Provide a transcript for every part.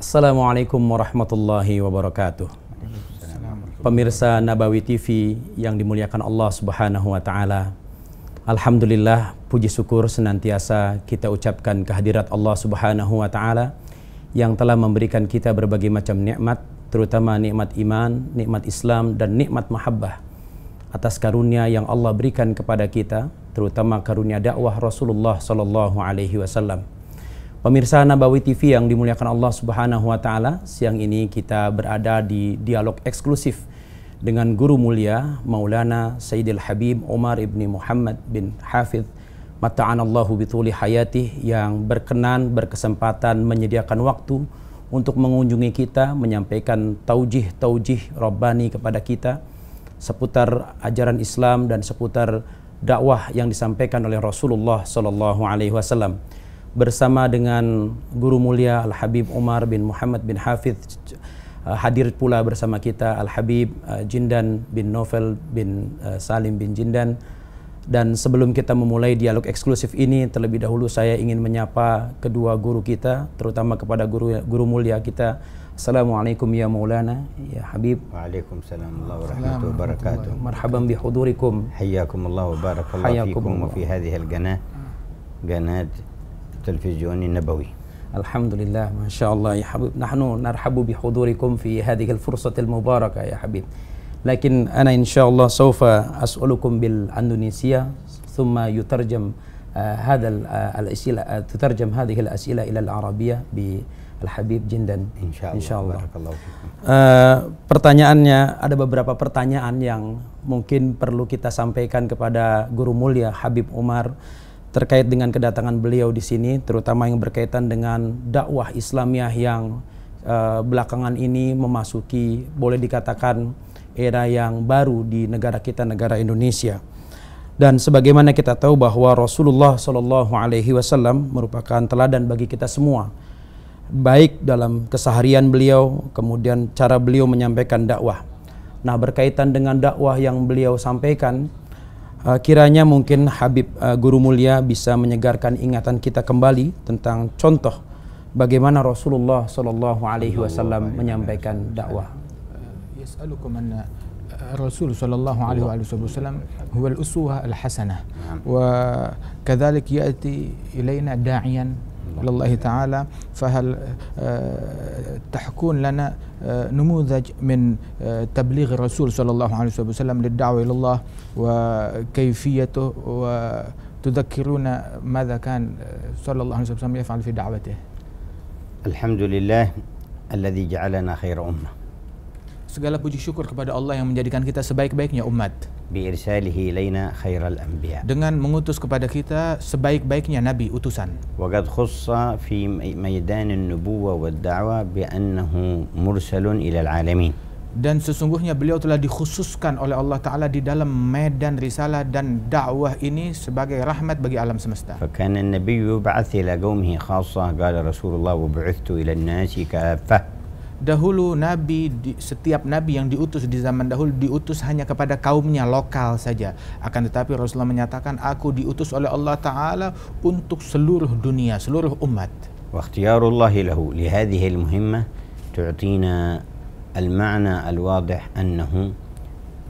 Assalamualaikum warahmatullahi wabarakatuh. Pemirsa Nabawi TV yang dimuliakan Allah Subhanahu wa taala. Alhamdulillah puji syukur senantiasa kita ucapkan kehadirat Allah Subhanahu wa taala yang telah memberikan kita berbagai macam nikmat, terutama nikmat iman, nikmat Islam dan nikmat mahabbah atas karunia yang Allah berikan kepada kita, terutama karunia dakwah Rasulullah sallallahu alaihi wasallam. Pemirsa Nabawi TV yang dimuliakan Allah Subhanahu wa taala, siang ini kita berada di dialog eksklusif dengan guru mulia Maulana Sayyidil Habib Umar ibni Muhammad bin Hafidh Mata'anallahu bituli hayatih yang berkenan berkesempatan menyediakan waktu untuk mengunjungi kita menyampaikan taujih-taujih Rabbani kepada kita seputar ajaran Islam dan seputar dakwah yang disampaikan oleh Rasulullah sallallahu alaihi wasallam bersama dengan Guru Mulia Al Habib Umar bin Muhammad bin Hafidh uh, hadir pula bersama kita Al Habib uh, Jindan bin Novel bin uh, Salim bin Jindan. Dan sebelum kita memulai dialog eksklusif ini terlebih dahulu saya ingin menyapa kedua guru kita terutama kepada guru guru mulia kita. Assalamualaikum ya Maulana ya Habib. Waalaikumsalam warahmatullahi wabarakatuh. Marhaban bihudurikum Hayyakumullah wa barakallahu fikum wa fi hadhihi al-qanah qanat التلفزيون النبوي الحمد لله ما شاء الله يا حبيب نحن نرحب بحضوركم في هذه الفرصة المباركة يا حبيب لكن أنا إن شاء الله سوف أسألكم بالأندونيسية ثم يترجم آه هذا ال- آه الأسئلة آه تترجم هذه الأسئلة إلى العربية بالحبيب جدا إن شاء الله, إن شاء الله. بارك الله فيكم Eh, pertanyaannya ada beberapa pertanyaan yang mungkin perlu kita sampaikan kepada guru mulia Habib Umar terkait dengan kedatangan beliau di sini terutama yang berkaitan dengan dakwah Islamiah yang eh, belakangan ini memasuki boleh dikatakan era yang baru di negara kita negara Indonesia. Dan sebagaimana kita tahu bahwa Rasulullah Shallallahu Alaihi Wasallam merupakan teladan bagi kita semua, baik dalam keseharian beliau, kemudian cara beliau menyampaikan dakwah. Nah, berkaitan dengan dakwah yang beliau sampaikan, uh, kiranya mungkin Habib uh, Guru Mulia bisa menyegarkan ingatan kita kembali tentang contoh bagaimana Rasulullah Shallallahu Alaihi Wasallam menyampaikan dakwah. يسألكم أن الرسول صلى الله عليه وآله وسلم هو الأسوة الحسنة وكذلك يأتي إلينا داعيا إلى الله تعالى فهل آه، تحكون لنا آه، نموذج من آه، تبليغ الرسول صلى الله عليه وسلم للدعوة إلى الله وكيفيته وتذكرون ماذا كان صلى الله عليه وسلم يفعل في دعوته؟ الحمد لله الذي جعلنا خير أمة. Segala puji syukur kepada Allah yang menjadikan kita sebaik-baiknya umat. بإرساله إلينا خير الأنبياء dengan mengutus kepada kita sebaik-baiknya nabi utusan وقد خص في مي- ميدان النبوة والدعوة بأنه مرسل إلى العالمين dan sesungguhnya beliau telah dikhususkan oleh Allah taala di dalam medan risalah dan dakwah ini sebagai rahmat bagi alam semesta. فكان النبي يبعث إلى قومه خاصة قال رسول الله وبعثت إلى الناس كافة Dahulu nabi di, setiap nabi yang diutus di zaman dahulu diutus hanya kepada kaumnya lokal saja. Akan tetapi Rasulullah menyatakan aku diutus oleh Allah taala untuk seluruh dunia, seluruh umat. واختيار الله له لهذه المهمة تعطينا المعنى الواضح أنه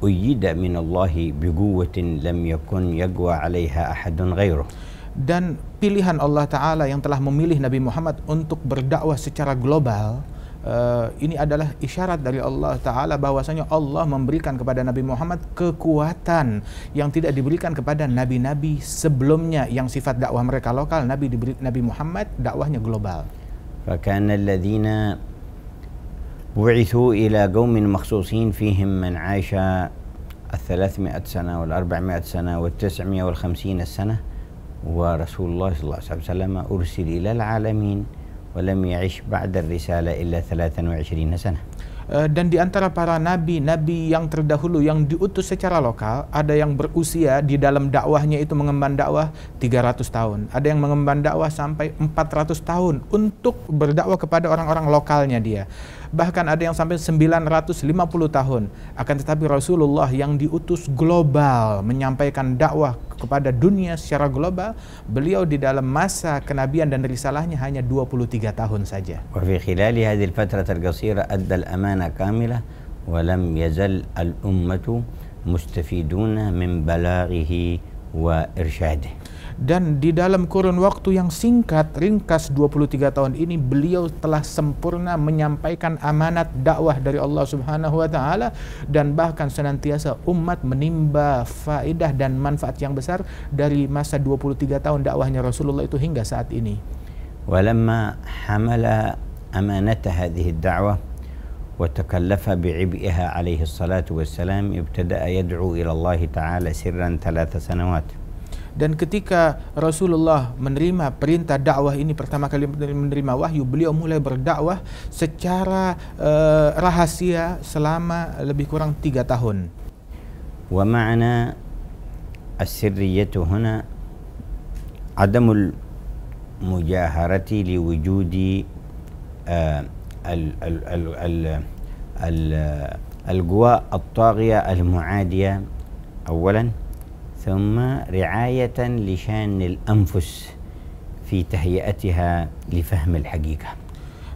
أيد من الله بقوة لم يكن يقوى عليها أحد غيره Dan pilihan Allah taala yang telah memilih Nabi Muhammad untuk berdakwah secara global eh, ini adalah isyarat dari Allah Ta'ala bahwasanya Allah memberikan kepada Nabi Muhammad kekuatan yang tidak diberikan kepada nabi-nabi sebelumnya yang sifat dakwah mereka lokal Nabi diberi, Nabi Muhammad dakwahnya global فكان الذين بعثوا إلى قوم مخصوصين فيهم من عاش الثلاثمائة سنة والأربعمائة سنة والتسعمائة والخمسين السنة ورسول الله صلى الله عليه وسلم أرسل إلى العالمين ولم يعش بعد الرسالة إلا 23 سنة Eh, dan di antara para nabi-nabi yang terdahulu yang diutus secara lokal, ada yang berusia di dalam dakwahnya itu mengemban dakwah 300 tahun, ada yang mengemban dakwah sampai 400 tahun untuk berdakwah kepada orang-orang lokalnya dia. bahkan ada yang sampai 950 tahun. Akan tetapi Rasulullah yang diutus global menyampaikan dakwah kepada dunia secara global, beliau di dalam masa kenabian dan risalahnya hanya 23 tahun saja. Wa fi khilali hadhihi al-fatrah al-qasira adda al-amana kamilah wa lam yazal al-ummatu mustafiduna min balaghihi wa irsyadihi Dan di dalam kurun waktu yang singkat, ringkas 23 tahun ini, beliau telah sempurna menyampaikan amanat dakwah dari Allah Subhanahu wa taala dan bahkan senantiasa umat menimba faedah dan manfaat yang besar dari masa 23 tahun dakwahnya Rasulullah itu hingga saat ini. ولما حمل أمانة هذه الدعوة وتكلف بعبئها عليه الصلاة والسلام ابتدأ يدعو إلى الله تعالى سرا ثلاث سنوات Dan ketika Rasulullah menerima perintah dakwah ini pertama kali menerima wahyu, beliau mulai berdakwah secara uh, rahasia selama lebih kurang tiga tahun. ومعنى السرية هنا عدم المجاهرة لوجود آه، ال- ال- ال- ال- ال- القوى الطاغية المعادية أولا ثم رعاية لشان الأنفس في تهيئتها لفهم الحقيقة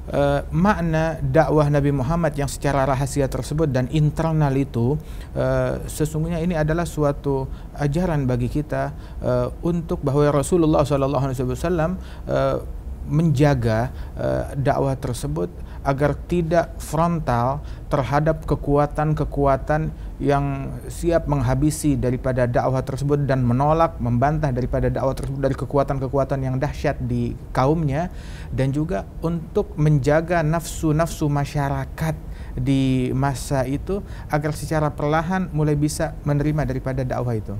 Uh, makna dakwah Nabi Muhammad yang secara rahasia tersebut dan internal itu uh, sesungguhnya ini adalah suatu ajaran bagi kita uh, untuk bahwa Rasulullah SAW uh, menjaga uh, dakwah tersebut agar tidak frontal terhadap kekuatan-kekuatan yang siap menghabisi daripada dakwah tersebut dan menolak, membantah daripada dakwah tersebut dari kekuatan-kekuatan yang dahsyat di kaumnya dan juga untuk menjaga nafsu-nafsu masyarakat di masa itu agar secara perlahan mulai bisa menerima daripada dakwah itu.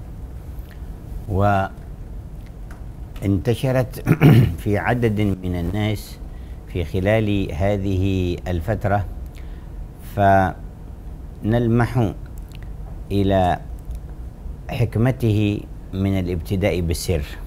وانتشرت في عدد من الناس في خلال هذه الفترة فنلمح إلى حكمته من الابتداء بالسر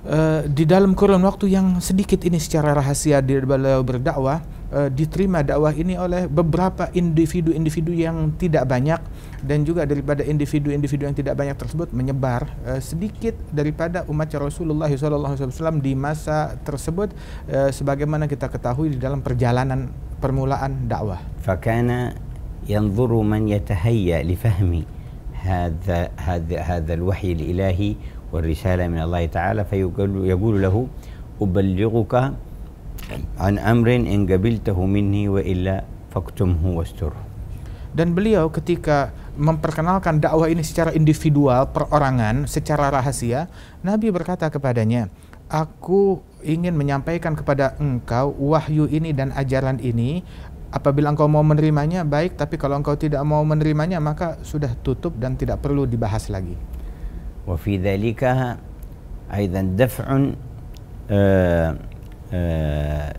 Uh, di dalam kurun waktu yang sedikit ini secara rahasia beliau berdakwah uh, diterima dakwah ini oleh beberapa individu-individu yang tidak banyak dan juga daripada individu-individu yang tidak banyak tersebut menyebar uh, sedikit daripada umat Rasulullah SAW di masa tersebut uh, sebagaimana kita ketahui di dalam perjalanan permulaan dakwah. فكان ينظر من يتهيأ لفهم هذا هذا هذا الوحي الإلهي والرسالة من الله تعالى فيقول يقول له أبلغك an amrin in qabiltahu minni wa illa faktumhu wastur. dan beliau ketika memperkenalkan dakwah ini secara individual, perorangan, secara rahasia, Nabi berkata kepadanya, "Aku ingin menyampaikan kepada engkau wahyu ini dan ajaran ini. Apabila engkau mau menerimanya baik, tapi kalau engkau tidak mau menerimanya maka sudah tutup dan tidak perlu dibahas lagi." Wa fi aidan daf'un eh,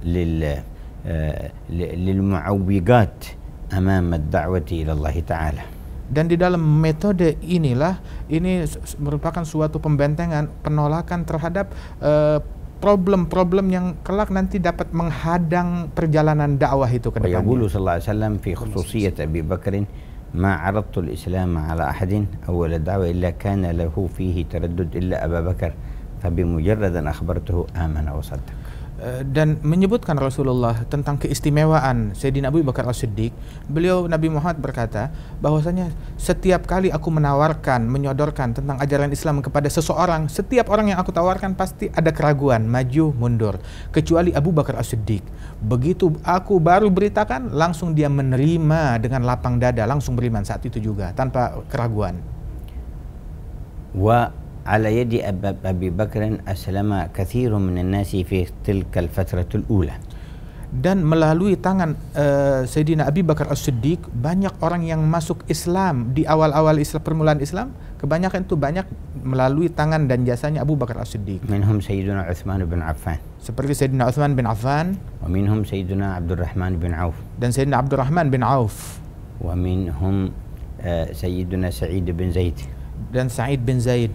لل- آه، ل- للمعوقات أمام الدعوة إلى الله تعالى Dan di dalam metode inilah ini merupakan suatu pembentengan, penolakan terhadap eh, problem-problem yang kelak nanti dapat menghadang perjalanan dakwah itu ke depannya. صلى الله عليه وسلم في خصوصية أبي بكر ما عرضت الإسلام على أحد أول الدعوة إلا كان له فيه تردد إلا أبا بكر فبمجرد أن أخبرته آمن وصدق Eh, dan menyebutkan Rasulullah tentang keistimewaan Sayyidina Abu Bakar As-Siddiq, beliau Nabi Muhammad berkata bahwasanya setiap kali aku menawarkan, menyodorkan tentang ajaran Islam kepada seseorang, setiap orang yang aku tawarkan pasti ada keraguan, maju, mundur, kecuali Abu Bakar As-Siddiq. Begitu aku baru beritakan, langsung dia menerima dengan lapang dada, langsung beriman saat itu juga tanpa keraguan. وعلى يد أب- أبي بكر أسلم كثير من الناس في تلك الفترة الأولى Dan melalui tangan eh, Sayyidina Abi Bakar As-Siddiq banyak orang yang masuk Islam di awal-awal Islam permulaan Islam kebanyakan itu banyak melalui tangan dan jasanya Abu Bakar As-Siddiq منهم سيدنا عثمان بن عفان seperti Sayyidina Uthman bin Affan ومنهم سيدنا عبد الرحمن بن عوف dan Sayyidina Abdurrahman bin Auf ومنهم آه، سيدنا سعيد بن زيد dan Sa'id bin Zaid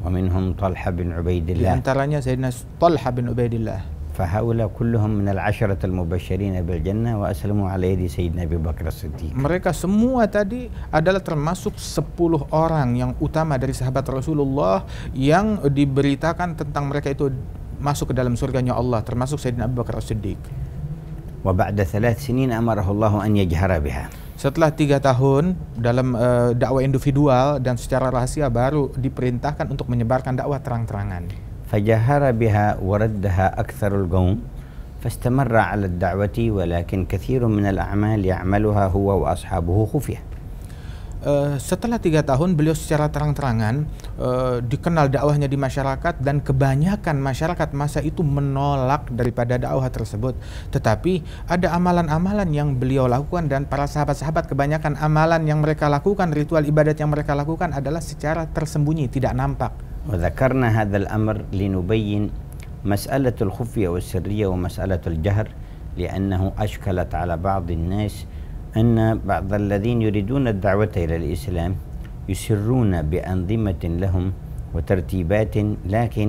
ومنهم طلحة بن عبيد di الله antaranya Sayyidina Talha bin Ubaidillah فهؤلاء كلهم من العشرة المبشرين بالجنة وأسلموا على يد سيدنا أبي بكر الصديق Mereka semua tadi adalah termasuk 10 orang yang utama dari sahabat Rasulullah yang diberitakan tentang mereka itu masuk ke dalam surganya Allah termasuk Sayyidina Abu Bakar As-Siddiq. وبعد ثلاث سنين أمره الله أن يجهر بها Setelah tiga tahun dalam uh, dakwah individual dan secara rahasia baru diperintahkan untuk menyebarkan dakwah terang-terangan. فجهر بها وردها أكثر القوم فاستمر على الدعوة ولكن كثير من الأعمال يعملها هو وأصحابه خفية Uh, setelah tiga tahun beliau secara terang-terangan uh, dikenal dakwahnya di masyarakat dan kebanyakan masyarakat masa itu menolak daripada dakwah tersebut. Tetapi ada amalan-amalan yang beliau lakukan dan para sahabat-sahabat kebanyakan amalan yang mereka lakukan, ritual ibadat yang mereka lakukan adalah secara tersembunyi, tidak nampak. وذكرنا هذا الأمر لنبين مسألة الخفية والسرية ومسألة الجهر لأنه أشكلت على بعض الناس أن بعض الذين يريدون الدعوة إلى الإسلام يسرون بأنظمة لهم وترتيبات لكن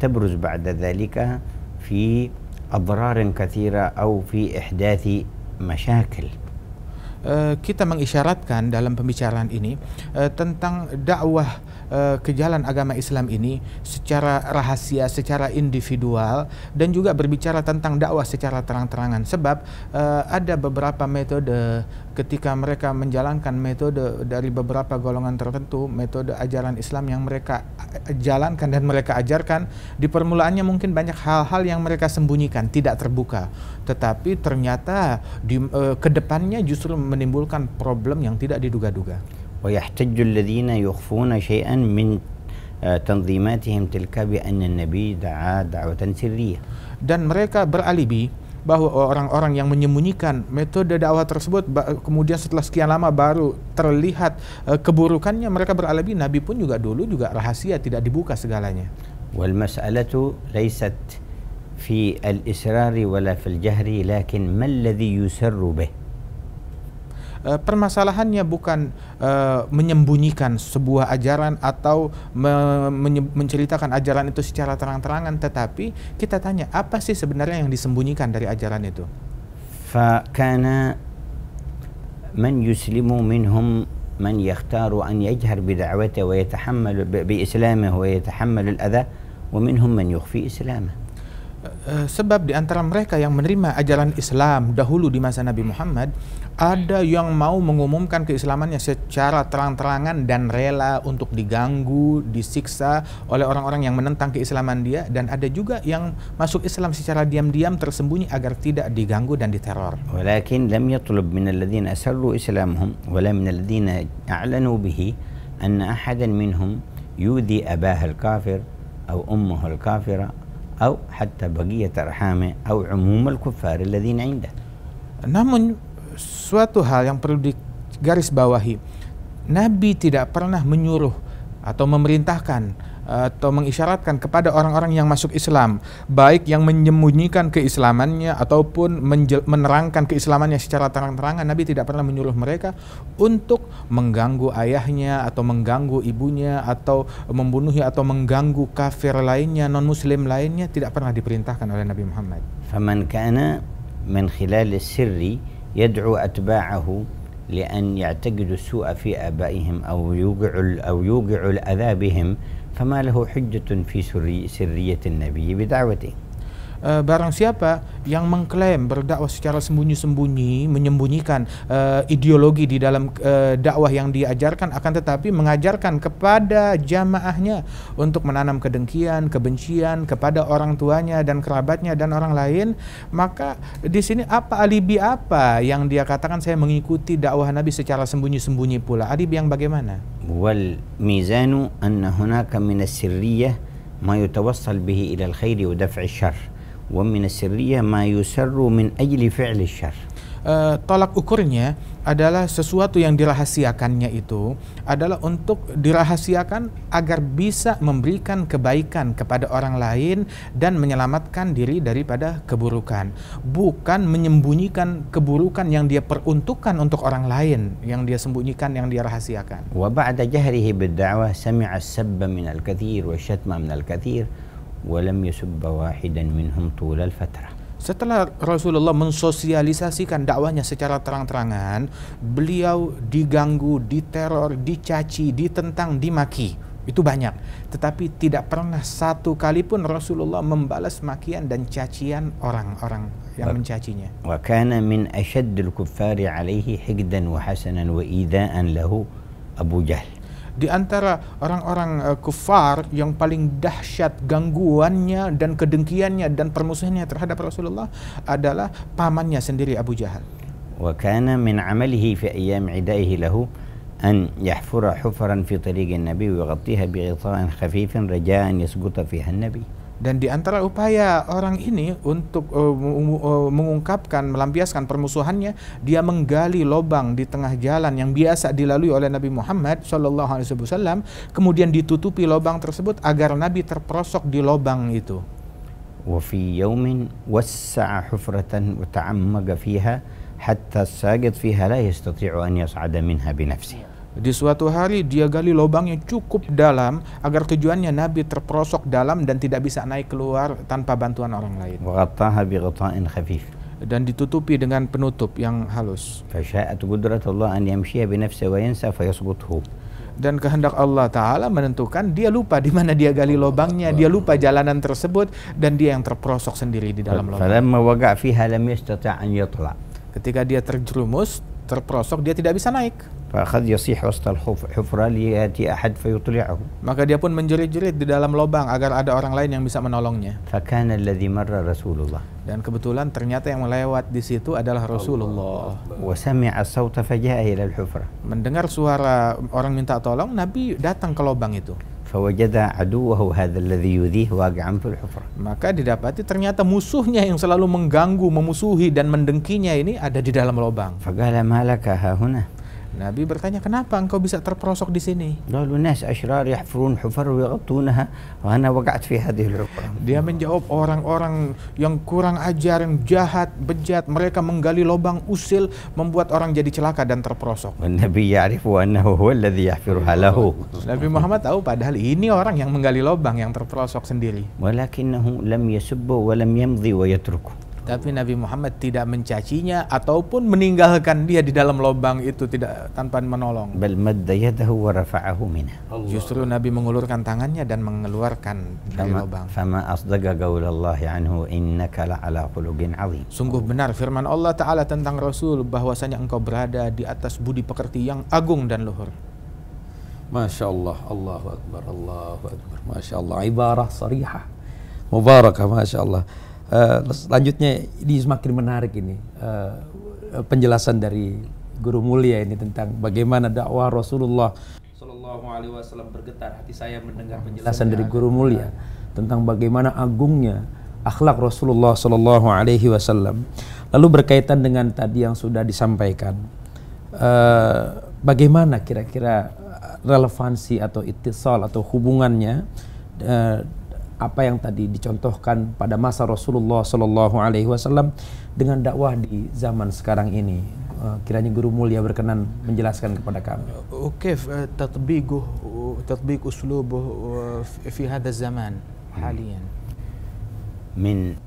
تبرز بعد ذلك في أضرار كثيرة أو في إحداث مشاكل. Uh, kita mengisyaratkan dalam pembicaraan ini uh, tentang dakwah uh, ke jalan agama Islam ini secara rahasia, secara individual dan juga berbicara tentang dakwah secara terang-terangan sebab uh, ada beberapa metode ketika mereka menjalankan metode dari beberapa golongan tertentu, metode ajaran Islam yang mereka jalankan dan mereka ajarkan di permulaannya mungkin banyak hal-hal yang mereka sembunyikan, tidak terbuka. Tetapi ternyata di uh, ke depannya justru menimbulkan problem yang tidak diduga-duga. ويحتج الذين يخفون شيئا من تنظيماتهم تلك بأن النبي دعا دعوة سرية dan mereka beralibi bahwa orang-orang yang menyembunyikan metode dakwah tersebut kemudian setelah sekian lama baru terlihat uh, keburukannya mereka beralibi Nabi pun juga dulu juga rahasia tidak dibuka segalanya. والمسألة ليست في الإسرار ولا في الجهر لكن ما الذي يسر به Uh, permasalahannya bukan uh, menyembunyikan sebuah ajaran atau me menceritakan ajaran itu secara terang-terangan, tetapi kita tanya apa sih sebenarnya yang disembunyikan dari ajaran itu? فكان من يسلم منهم من يختار أن يجهر بدعوته ويتحمل بإسلامه ويتحمل الأذى ومنهم من يخفي إسلامه Uh, sebab di antara mereka yang menerima ajaran Islam dahulu di masa Nabi Muhammad ada yang mau mengumumkan keislamannya secara terang-terangan dan rela untuk diganggu, disiksa oleh orang-orang yang menentang keislaman dia dan ada juga yang masuk Islam secara diam-diam tersembunyi agar tidak diganggu dan diteror. Walakin lam yatlub min alladziina asarru islamhum wala min alladziina a'lanu bihi anna ahadan minhum yudi abaha al-kafir aw ummuhu al-kafira aw hatta baqiyat arhame aw umum al-kuffar alladziina 'indah. Namun suatu hal yang perlu digarisbawahi. Nabi tidak pernah menyuruh atau memerintahkan atau mengisyaratkan kepada orang-orang yang masuk Islam, baik yang menyembunyikan keislamannya ataupun menerangkan keislamannya secara terang-terangan, Nabi tidak pernah menyuruh mereka untuk mengganggu ayahnya atau mengganggu ibunya atau membunuhnya atau mengganggu kafir lainnya, non-muslim lainnya tidak pernah diperintahkan oleh Nabi Muhammad. Faman kana min sirri يدعو أتباعه لأن يعتقدوا السوء في آبائهم أو يوقعوا أو يوقعوا الأذى بهم فما له حجة في سرية النبي بدعوته. uh, barang siapa yang mengklaim berdakwah secara sembunyi-sembunyi, menyembunyikan uh, ideologi di dalam uh, dakwah yang diajarkan akan tetapi mengajarkan kepada jamaahnya untuk menanam kedengkian, kebencian kepada orang tuanya dan kerabatnya dan orang lain, maka di sini apa alibi apa yang dia katakan saya mengikuti dakwah Nabi secara sembunyi-sembunyi pula? Alibi yang bagaimana? Wal mizanu anna hunaka min as-sirriyah ma yutawassal bihi ila al-khairi wa. ومن السرية ما يسر من أجل فعل الشر Uh, tolak ukurnya adalah sesuatu yang dirahasiakannya itu adalah untuk dirahasiakan agar bisa memberikan kebaikan kepada orang lain dan menyelamatkan diri daripada keburukan bukan menyembunyikan keburukan yang dia peruntukkan untuk orang lain yang dia sembunyikan yang dia rahasiakan وبعد جهره بالدعوة سمع السب من الكثير والشتم من الكثير ولم يسب واحدا منهم طول الفترة Setelah Rasulullah mensosialisasikan dakwahnya secara terang-terangan, beliau diganggu, diteror, dicaci, ditentang, dimaki. Itu banyak. Tetapi tidak pernah satu kali pun Rasulullah membalas makian dan cacian orang-orang yang Baik. mencacinya. وكان من أشد الكفار عليه حقدا وحسنا وإيذاء له أبو جهل Di antara orang-orang eh, kufar yang paling dahsyat gangguannya dan kedengkiannya dan permusuhannya terhadap Rasulullah adalah pamannya sendiri Abu Jahal. وكان من عمله في أيام عدائه له أن يحفر حفرا في طريق النبي ويغطيها بغطاء خفيف رجاء أن يسقط فيها النبي Dan di antara upaya orang ini untuk eh, mengu- eh, mengungkapkan, melampiaskan permusuhannya, dia menggali lubang di tengah jalan yang biasa dilalui oleh Nabi Muhammad Shallallahu Alaihi Wasallam, kemudian ditutupi lubang tersebut agar Nabi terperosok di lubang itu. وفي يوم وسع حفرة وتعمق فيها حتى الساقط فيها لا يستطيع أن يصعد منها بنفسه di suatu hari dia gali lubang yang cukup dalam agar tujuannya Nabi terperosok dalam dan tidak bisa naik keluar tanpa bantuan orang lain. Dan ditutupi dengan penutup yang halus. Dan kehendak Allah Ta'ala menentukan dia lupa di mana dia gali lubangnya, dia lupa jalanan tersebut, dan dia yang terperosok sendiri di dalam lubang. Ketika dia terjerumus, terperosok, dia tidak bisa naik فأخذ يصيح وسط الحفرة ليأتي أحد فيطلعه Maka dia pun menjerit-jerit di dalam lubang agar ada orang lain yang bisa menolongnya. فكان الذي مر رسول الله Dan kebetulan ternyata yang melewat di situ adalah Rasulullah. وسمع الصوت فجاء إلى الحفرة Mendengar suara orang minta tolong, Nabi datang ke lubang itu. فوجد عدوه هذا الذي يؤذيه واقعا في الحفرة Maka didapati ternyata musuhnya yang selalu mengganggu, memusuhi dan mendengkinya ini ada di dalam lubang. فقال ما لك ها هنا Nabi bertanya, kenapa engkau bisa terperosok di sini? Dia menjawab orang-orang yang kurang ajar, yang jahat, bejat, mereka menggali lubang usil, membuat orang jadi celaka dan terperosok. Nabi Nabi Muhammad tahu padahal ini orang yang menggali lubang, yang terperosok sendiri. Walakinahu lam yasubbu wa lam yamdhi wa yatruku tapi Nabi Muhammad tidak mencacinya ataupun meninggalkan dia di dalam lubang itu tidak tanpa menolong. Justru Nabi mengulurkan tangannya dan mengeluarkan dari lubang. Fama. Sungguh benar firman Allah taala tentang Rasul bahwasanya engkau berada di atas budi pekerti yang agung dan luhur. Masya Allah, Allahu Akbar, Allahu Akbar. Masya Allah, ibarah sarihah. Mubarakah, Masya Allah. Eh, selanjutnya ini semakin menarik ini. eh, penjelasan dari Guru Mulia ini tentang bagaimana dakwah Rasulullah Sallallahu Alaihi Wasallam bergetar hati saya mendengar penjelasan dari Guru Mulia tentang bagaimana agungnya akhlak Rasulullah Sallallahu Alaihi Wasallam. Lalu berkaitan dengan tadi yang sudah disampaikan, eh, bagaimana kira-kira relevansi atau itisal atau hubungannya eh, apa yang tadi dicontohkan pada masa Rasulullah Shallallahu Alaihi Wasallam dengan dakwah di zaman sekarang ini. Eh, kiranya guru mulia berkenan menjelaskan kepada kami. Oke, eh, tatbiquh tatbiq uslubuh eh, fi hada zaman halian. Min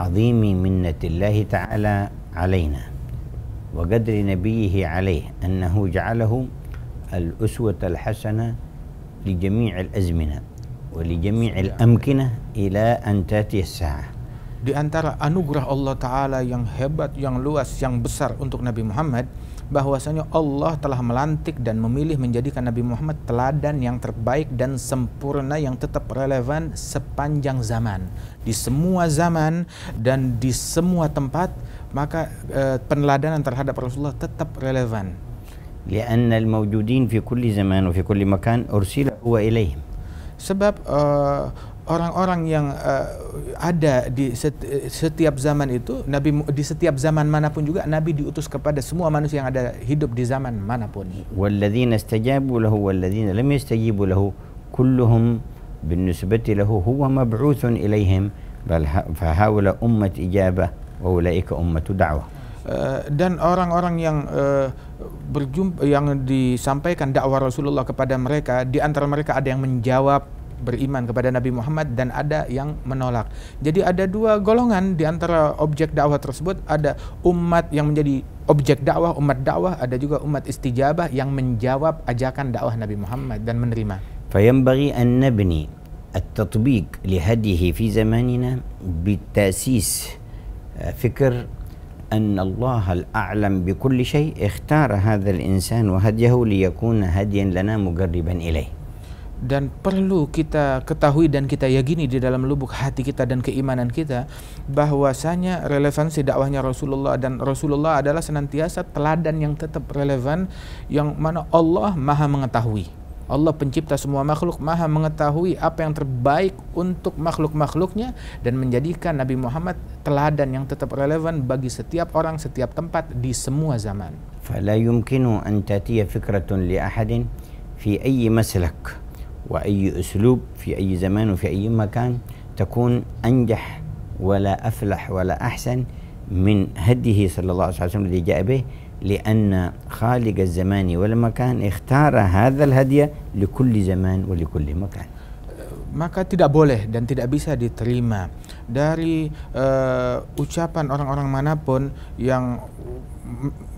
azimi minnatillahi ta'ala alaina wa qadri nabiyhi alaih annahu ja'alahu al-uswata al-hasana li jami' al-azmina ولجميع الأمكنة إلى أن تأتي الساعة Di antara anugerah Allah Ta'ala yang hebat, yang luas, yang besar untuk Nabi Muhammad bahwasanya Allah telah melantik dan memilih menjadikan Nabi Muhammad teladan yang terbaik dan sempurna yang tetap relevan sepanjang zaman di semua zaman dan di semua tempat maka eh, peneladanan terhadap Rasulullah tetap relevan لأن الموجودين في كل زمان وفي كل مكان أرسل هو إليهم sebab eh, orang-orang yang eh, ada di set- setiap zaman itu Nabi mu- di setiap zaman manapun juga Nabi diutus kepada semua manusia yang ada hidup di zaman manapun والذين استجابوا له والذين لم يستجيبوا له كلهم بالنسبة له هو مبعوث إليهم بل ه- فهؤلاء أمة إجابة وأولئك أمة دعوة Eh, dan orang-orang yang eh, berjumpa yang disampaikan dakwah Rasulullah kepada mereka di antara mereka ada yang menjawab beriman kepada Nabi Muhammad dan ada yang menolak. Jadi ada dua golongan di antara objek dakwah tersebut, ada umat yang menjadi objek dakwah, umat dakwah, ada juga umat istijabah yang menjawab ajakan dakwah Nabi Muhammad dan menerima. فينبغي أن نبني التطبيق لهديه في زماننا بالتأسيس فكر أن الله الأعلم بكل شيء اختار هذا الإنسان وهديه ليكون هديا لنا مقربا إليه dan perlu kita ketahui dan kita yakini di dalam lubuk hati kita dan keimanan kita bahwasanya relevansi dakwahnya Rasulullah dan Rasulullah adalah senantiasa teladan yang tetap relevan yang mana Allah Maha mengetahui. Allah pencipta semua makhluk maha mengetahui apa yang terbaik untuk makhluk-makhluknya dan menjadikan Nabi Muhammad teladan yang tetap relevan bagi setiap orang, setiap tempat di semua zaman. فلا يمكن أن تأتي فكرة لأحد في أي مسلك وأي أسلوب في أي زمان وفي أي مكان تكون أنجح ولا أفلح ولا أحسن من هديه صلى الله عليه وسلم الذي جاء به لأن خالق الزمان والمكان اختار هذا الهدي لكل زمان ولكل مكان maka tidak boleh dan tidak bisa diterima dari uh, ucapan orang-orang manapun yang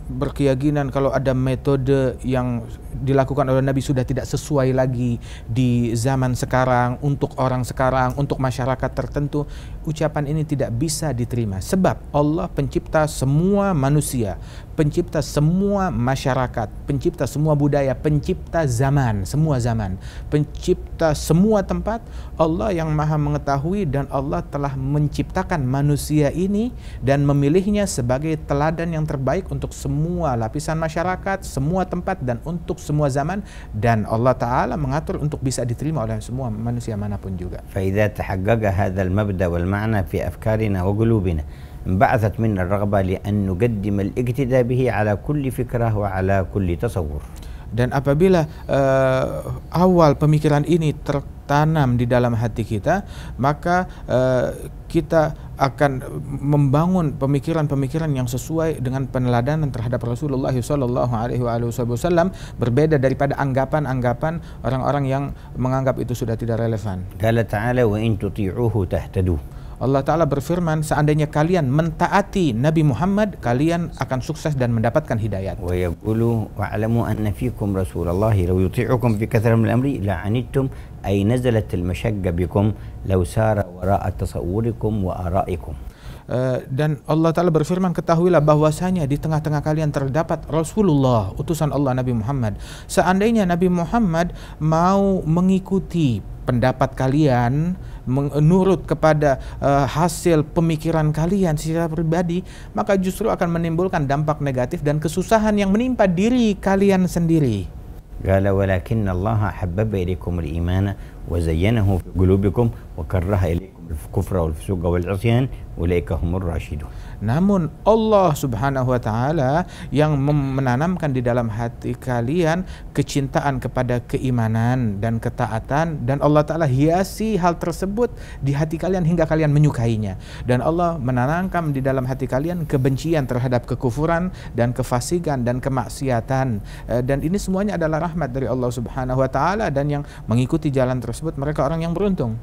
berkeyakinan kalau ada metode yang dilakukan oleh Nabi sudah tidak sesuai lagi di zaman sekarang untuk orang sekarang untuk masyarakat tertentu ucapan ini tidak bisa diterima. Sebab Allah pencipta semua manusia pencipta semua masyarakat, pencipta semua budaya, pencipta zaman, semua zaman, pencipta semua tempat, Allah yang Maha mengetahui dan Allah telah menciptakan manusia ini dan memilihnya sebagai teladan yang terbaik untuk semua lapisan masyarakat, semua tempat dan untuk semua zaman dan Allah taala mengatur untuk bisa diterima oleh semua manusia manapun juga. فإذا تحقق هذا المبدأ والمعنى في أفكارنا وقلوبنا انبعثت منا الرغبة لأن نقدم الاقتداء به على كل فكرة وعلى كل تصور Dan apabila uh, awal pemikiran ini tertanam di dalam hati kita, maka uh, kita akan membangun pemikiran-pemikiran yang sesuai dengan peneladanan terhadap Rasulullah Shallallahu Alaihi Wasallam berbeda daripada anggapan-anggapan orang-orang yang menganggap itu sudah tidak relevan. Qala ta'ala wa in tuti'uhu tahtadu. Allah Ta'ala berfirman, seandainya kalian mentaati Nabi Muhammad, kalian akan sukses dan mendapatkan hidayat. Wa fi amri ay al-mashaqqa bikum wa. Uh, dan Allah Ta'ala berfirman ketahuilah bahwasanya di tengah-tengah kalian terdapat Rasulullah utusan Allah Nabi Muhammad seandainya Nabi Muhammad mau mengikuti pendapat kalian menurut kepada uh, hasil pemikiran kalian secara pribadi maka justru akan menimbulkan dampak negatif dan kesusahan yang menimpa diri kalian sendiri. قال ولكن الله حبب إليكم الإيمان وزينه في قلوبكم وكره إليكم الكفر والفسوق والعصيان أولئك هم الراشدون Namun Allah Subhanahu wa taala yang menanamkan di dalam hati kalian kecintaan kepada keimanan dan ketaatan dan Allah taala hiasi hal tersebut di hati kalian hingga kalian menyukainya. Dan Allah menanamkan di dalam hati kalian kebencian terhadap kekufuran dan kefasikan dan kemaksiatan. Eh, dan ini semuanya adalah rahmat dari Allah Subhanahu wa taala dan yang mengikuti jalan tersebut mereka orang yang beruntung.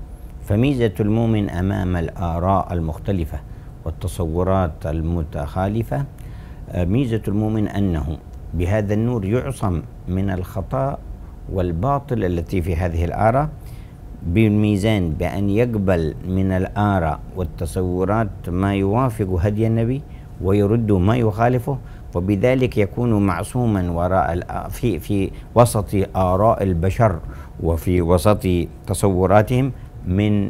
فميزة المؤمن أمام الآراء المختلفة والتصورات المتخالفة ميزة المؤمن أنه بهذا النور يعصم من الخطأ والباطل التي في هذه الآراء بالميزان بأن يقبل من الآراء والتصورات ما يوافق هدي النبي ويرد ما يخالفه وبذلك يكون معصوما وراء في في وسط آراء البشر وفي وسط تصوراتهم من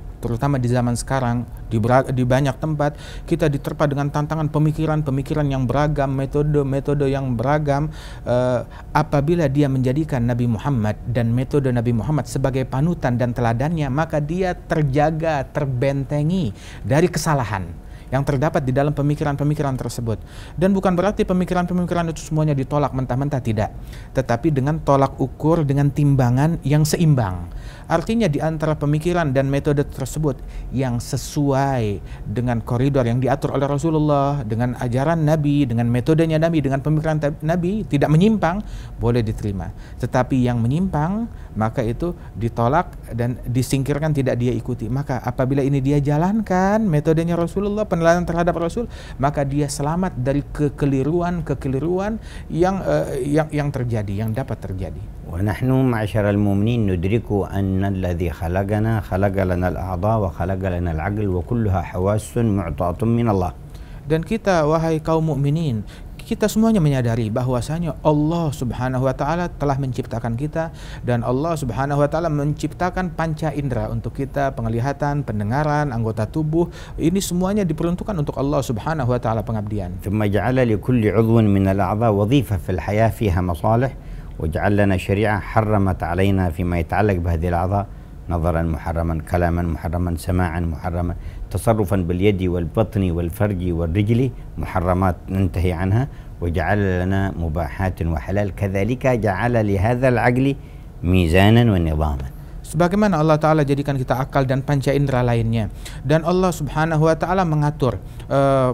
terutama di zaman sekarang di, di banyak tempat kita diterpa dengan tantangan pemikiran-pemikiran yang beragam, metode-metode yang beragam uh, apabila dia menjadikan Nabi Muhammad dan metode Nabi Muhammad sebagai panutan dan teladannya maka dia terjaga, terbentengi dari kesalahan yang terdapat di dalam pemikiran-pemikiran tersebut. Dan bukan berarti pemikiran-pemikiran itu semuanya ditolak mentah-mentah tidak, tetapi dengan tolak ukur dengan timbangan yang seimbang. Artinya di antara pemikiran dan metode tersebut yang sesuai dengan koridor yang diatur oleh Rasulullah, dengan ajaran Nabi, dengan metodenya Nabi, dengan pemikiran Nabi tidak menyimpang, boleh diterima. Tetapi yang menyimpang maka itu ditolak dan disingkirkan tidak dia ikuti. Maka apabila ini dia jalankan metodenya Rasulullah, penilaian terhadap Rasul, maka dia selamat dari kekeliruan-kekeliruan yang uh, yang yang terjadi, yang dapat terjadi. ونحن معشر المؤمنين ندرك أن الذي خلقنا خلق لنا الأعضاء وخلق لنا العقل وكلها حواس معطاة من الله dan kita wahai kaum mukminin kita semuanya menyadari bahwasanya Allah Subhanahu wa taala telah menciptakan kita dan Allah Subhanahu wa taala menciptakan panca indera untuk kita, penglihatan, pendengaran, anggota tubuh. Ini semuanya diperuntukkan untuk Allah Subhanahu wa taala pengabdian. ثم جعل لكل عضو من الأعضاء وظيفة في الحياة فيها مصالح وجعل لنا شريعة حرمت علينا فيما يتعلق بهذه الأعضاء نظرا محرما كلاما محرما سماعا محرما تصرفا باليد والبطن والفرج والرجل محرمات ننتهي عنها. وجعل لنا مباحات وحلال. كذلك جعل لهذا العقل ميزانا ونظاما. Sebagaimana Allah Ta'ala jadikan kita akal dan panca indera lainnya. Dan Allah Subhanahu Wa Ta'ala mengatur uh,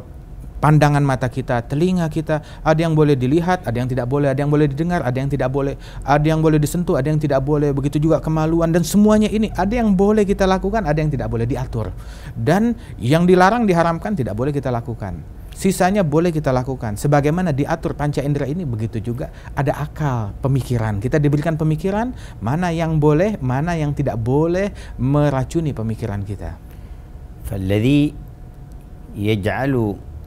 pandangan mata kita, telinga kita, ada yang boleh dilihat, ada yang tidak boleh, ada yang boleh didengar, ada yang tidak boleh, ada yang boleh disentuh, ada yang tidak boleh, begitu juga kemaluan dan semuanya ini ada yang boleh kita lakukan, ada yang tidak boleh diatur. Dan yang dilarang diharamkan tidak boleh kita lakukan. Sisanya boleh kita lakukan. Sebagaimana diatur panca indera ini begitu juga ada akal, pemikiran. Kita diberikan pemikiran mana yang boleh, mana yang tidak boleh meracuni pemikiran kita. فالذي يجعل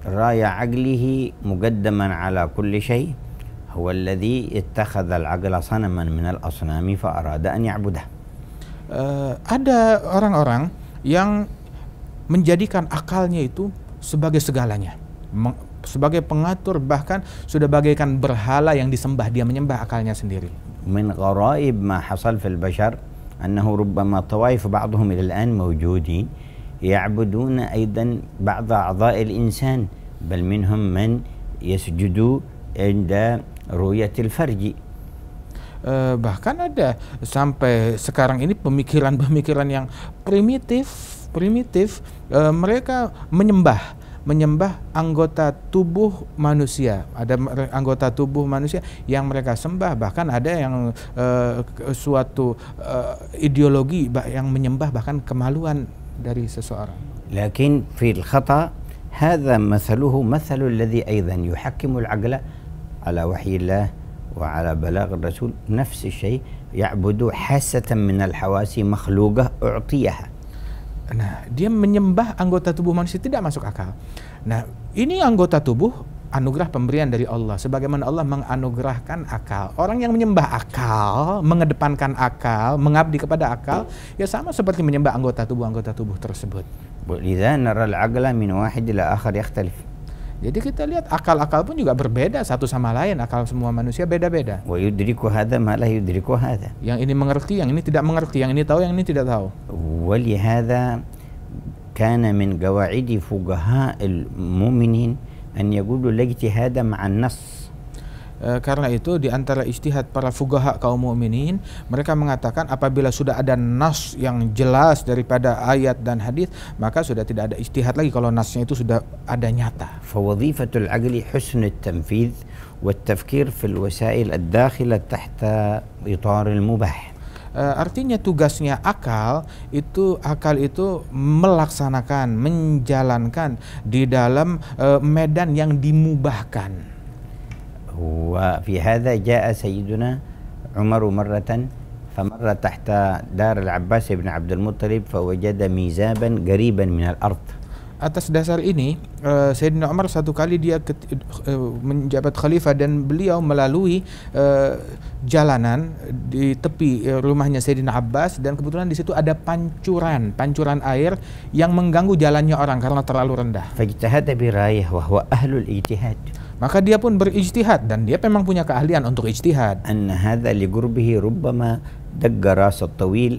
راي عقله مقدما على كل شيء هو الذي اتخذ العقل صنما من الأصنام فأراد أن يعبده uh, ada orang-orang yang menjadikan akalnya itu sebagai segalanya sebagai pengatur bahkan sudah bagaikan berhala yang disembah dia menyembah akalnya sendiri من غرائب ما حصل في البشر أنه ربما طوائف بعضهم إلى الآن موجودين يعبدون أيضا بعض أعضاء الإنسان بل منهم من يسجد عند رؤية الفرج uh, bahkan ada sampai sekarang ini pemikiran-pemikiran yang primitif primitif uh, mereka menyembah menyembah anggota tubuh manusia. Ada anggota tubuh manusia yang mereka sembah, bahkan ada yang uh, suatu uh, ideologi yang menyembah bahkan kemaluan Dari seseorang. لكن في الخطأ هذا مثله مثل الذي أيضا يحكم العقل على وحي الله وعلى بلاغ الرسول نفس الشيء يعبد حاسة من الحواس مخلوقة أعطيها Nah, dia menyembah anggota tubuh manusia tidak masuk akal. Nah, ini anggota tubuh anugerah pemberian dari Allah sebagaimana Allah menganugerahkan akal. Orang yang menyembah akal, mengedepankan akal, mengabdi kepada akal, ya sama seperti menyembah anggota tubuh-anggota tubuh tersebut. ولذا نرى العقل من واحد إلى آخر يختلف Jadi kita lihat akal-akal pun juga berbeda satu sama lain. Akal semua manusia beda-beda. ويدرك هذا ما لا يدرك هذا Yang ini mengerti, yang ini tidak mengerti, yang ini tahu, yang ini tidak tahu. ولهذا كان من قواعد فقهاء المؤمنين أن يقولوا لا اجتهاد مع النص E, karena itu di antara istihad para fugaha kaum mukminin mereka mengatakan apabila sudah ada nas yang jelas daripada ayat dan hadis maka sudah tidak ada istihad lagi kalau nasnya itu sudah ada nyata. فوظيفة العقل حسن التنفيذ والتفكير في الوسائل الداخلة تحت إطار المباح Uh, artinya tugasnya akal itu akal itu melaksanakan menjalankan di dalam uh, medan yang dimubahkan وفي هذا جاء سيدنا عمر مرة فمر تحت دار العباس بن عبد المطلب فوجد ميزابا قريبا من الأرض Atas dasar ini, uh, Sayyidina Umar satu kali dia ke, uh, menjabat khalifah dan beliau melalui uh, jalanan di tepi rumahnya Sayyidina Abbas dan kebetulan di situ ada pancuran, pancuran air yang mengganggu jalannya orang karena terlalu rendah. Maka dia pun berijtihad dan dia memang punya keahlian untuk ijtihad. An hadza li gurbihi rubbama dagga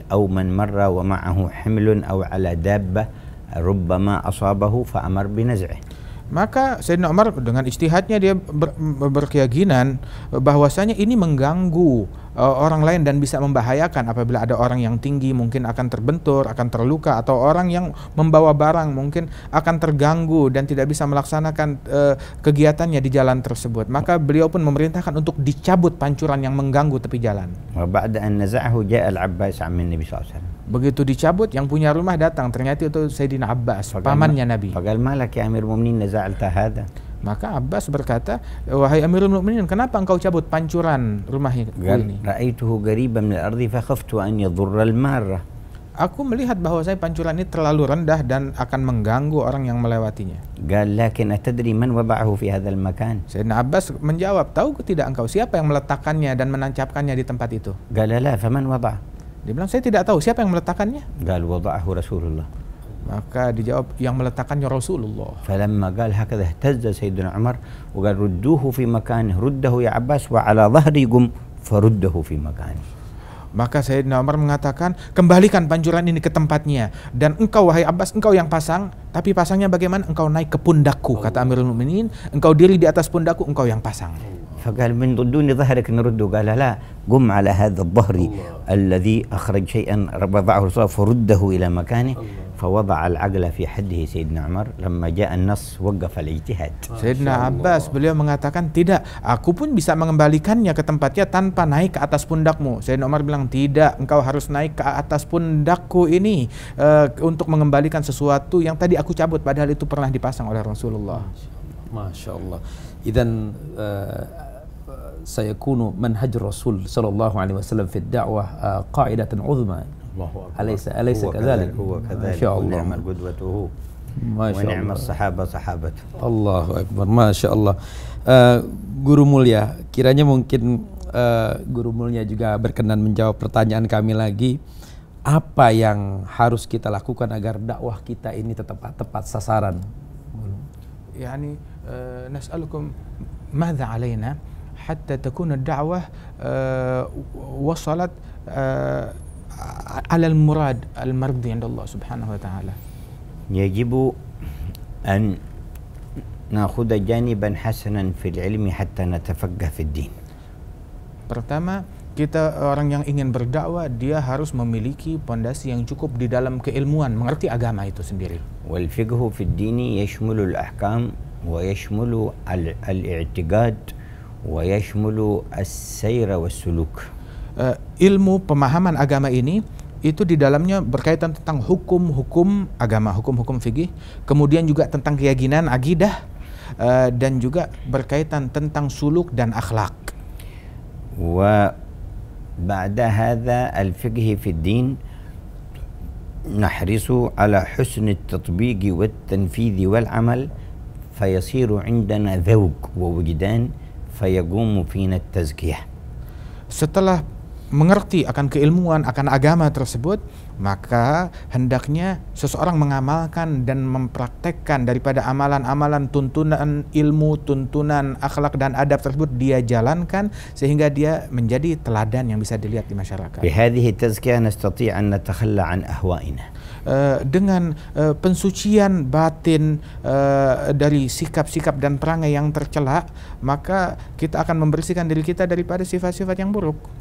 aw man marra wa ma'ahu himlun aw ala dabbah rubbama asabahu fa amar binaz'ih maka Sayyidina Umar dengan istihadnya dia ber, berkeyakinan bahwasanya ini mengganggu uh, orang lain dan bisa membahayakan apabila ada orang yang tinggi mungkin akan terbentur, akan terluka atau orang yang membawa barang mungkin akan terganggu dan tidak bisa melaksanakan uh, kegiatannya di jalan tersebut. Maka beliau pun memerintahkan untuk dicabut pancuran yang mengganggu tepi jalan. Wa ba'da an naza'ahu ja'a al-Abbas 'an Nabi sallallahu alaihi wasallam. Begitu dicabut, yang punya rumah datang. Ternyata itu Sayyidina Abbas, Fagal pamannya Nabi. Fagal malak Amir Mu'minin naza'alta hada. Maka Abbas berkata, "Wahai Amirul Mukminin, kenapa engkau cabut pancuran rumah ini?" Ra'aituhu ghariban min al-ardi fa khaftu an yadhurra al-marra. Aku melihat bahwa saya pancuran ini terlalu rendah dan akan mengganggu orang yang melewatinya. Gal lakin atadri man wada'ahu fi hadzal makan? Sayyidina Abbas menjawab, "Tahu tidak engkau siapa yang meletakkannya dan menancapkannya di tempat itu?" Gal la, faman wada'? Dia bilang, saya tidak tahu siapa yang meletakkannya. Gal wada'ahu Rasulullah. Maka dijawab yang meletakkannya Rasulullah. Falamma qal hakadha ihtazza Sayyidina Umar wa qal rudduhu fi makanihi ruddahu ya Abbas wa ala dhahrikum faruddahu fi makanihi. Maka Sayyidina Umar mengatakan, kembalikan pancuran ini ke tempatnya. Dan engkau wahai Abbas, engkau yang pasang, tapi pasangnya bagaimana? Engkau naik ke pundakku, kata Amirul Mukminin. Engkau diri di atas pundakku, engkau yang pasang. فقال من ردوني ظهرك نرده قال لا قم على هذا الظهر الذي أخرج شيئا وضعه الرسول فرده إلى مكانه فوضع العقل في حده سيدنا عمر لما جاء النص وقف الاجتهاد Sayyidina Abbas beliau mengatakan tidak, aku pun bisa mengembalikannya ke tempatnya tanpa naik ke atas pundakmu. Sayyidina Umar bilang tidak, engkau harus naik ke atas pundakku ini eh, untuk mengembalikan sesuatu yang tadi aku cabut padahal itu pernah dipasang oleh Rasulullah. Masya Allah. Idan سيكون منهج الرسول صلى الله عليه وسلم في الدعوة آه، قاعدة عظمى الله أكبر أليس أليس هو كذلك؟ هو ما كذلك شاء الله ونعم القدوة هو ما شاء ونعم الله الصحابة صحابته Allahu Akbar, Masya Allah. Eh, Guru mulia, kiranya mungkin eh, Guru mulia juga berkenan menjawab pertanyaan kami lagi. Apa yang harus kita lakukan agar dakwah kita ini tetap tepat sasaran? يعني آه، نسألكم ماذا علينا حتى تكون الدعوة آه، وصلت آه، على المراد المرضي عند الله سبحانه وتعالى يجب أن نأخذ جانبا حسنا في العلم حتى نتفقه في الدين Pertama, kita orang yang ingin berdakwah dia harus memiliki pondasi yang cukup di dalam keilmuan, mengerti agama itu sendiri. والفقه في الدين يشمل الأحكام ويشمل ال- الاعتقاد ويشمل السير والسلوك Eh, ilmu pemahaman agama ini itu di dalamnya berkaitan tentang hukum-hukum agama, hukum-hukum fikih, kemudian juga tentang keyakinan akidah eh, dan juga berkaitan tentang suluk dan akhlak. وبعد هذا الفقه في الدين نحرص على حسن التطبيق والتنفيذ والعمل فيصير عندنا ذوق ووجدان فيقوم فينا التزكية. Setelah mengerti akan keilmuan, akan agama tersebut, maka hendaknya seseorang mengamalkan dan mempraktekkan daripada amalan-amalan tuntunan ilmu, tuntunan akhlak dan adab tersebut dia jalankan sehingga dia menjadi teladan yang bisa dilihat di masyarakat. Eh, dengan eh, pensucian batin eh, dari sikap-sikap dan perangai yang tercela, maka kita akan membersihkan diri kita daripada sifat-sifat yang buruk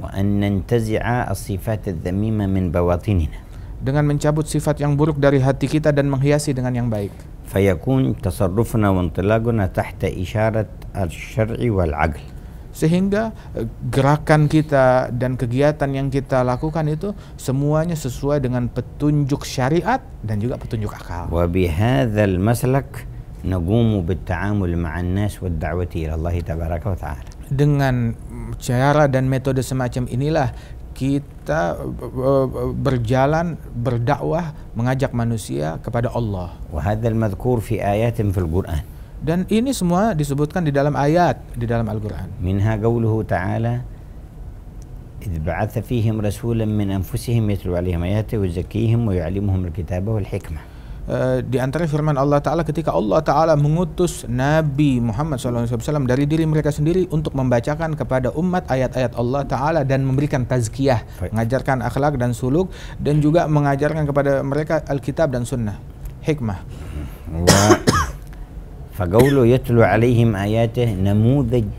وان ننتزع الصفات الذميمه من بواطننا dengan mencabut sifat yang buruk dari hati kita dan menghiasi dengan yang baik. فيكون تصرفنا وانطلاقنا تحت اشاره الشرع والعقل Sehingga eh, gerakan kita dan kegiatan yang kita lakukan itu semuanya sesuai dengan petunjuk syariat dan juga petunjuk akal. وبهذا المسلك نقوم بالتعامل مع الناس والدعوه الى الله تبارك وتعالى Dengan cara dan metode semacam inilah kita eh, berjalan berdakwah mengajak manusia kepada Allah. وهذا المذكور في ايات في القران Dan ini semua disebutkan di dalam ayat di dalam Al-Qur'an. منها قوله تعالى إذ بعث فيهم رسولا من أنفسهم يتلو عليهم آياته ويزكيهم ويعلمهم الكتاب والحكمة uh, di antara firman Allah Taala ketika Allah Taala mengutus Nabi Muhammad SAW dari diri mereka sendiri untuk membacakan kepada umat ayat-ayat Allah Taala dan memberikan tazkiyah, Baik. mengajarkan akhlak dan suluk dan juga mengajarkan kepada mereka Alkitab dan Sunnah, hikmah. و فقوله يتلو عليهم آياته نموذج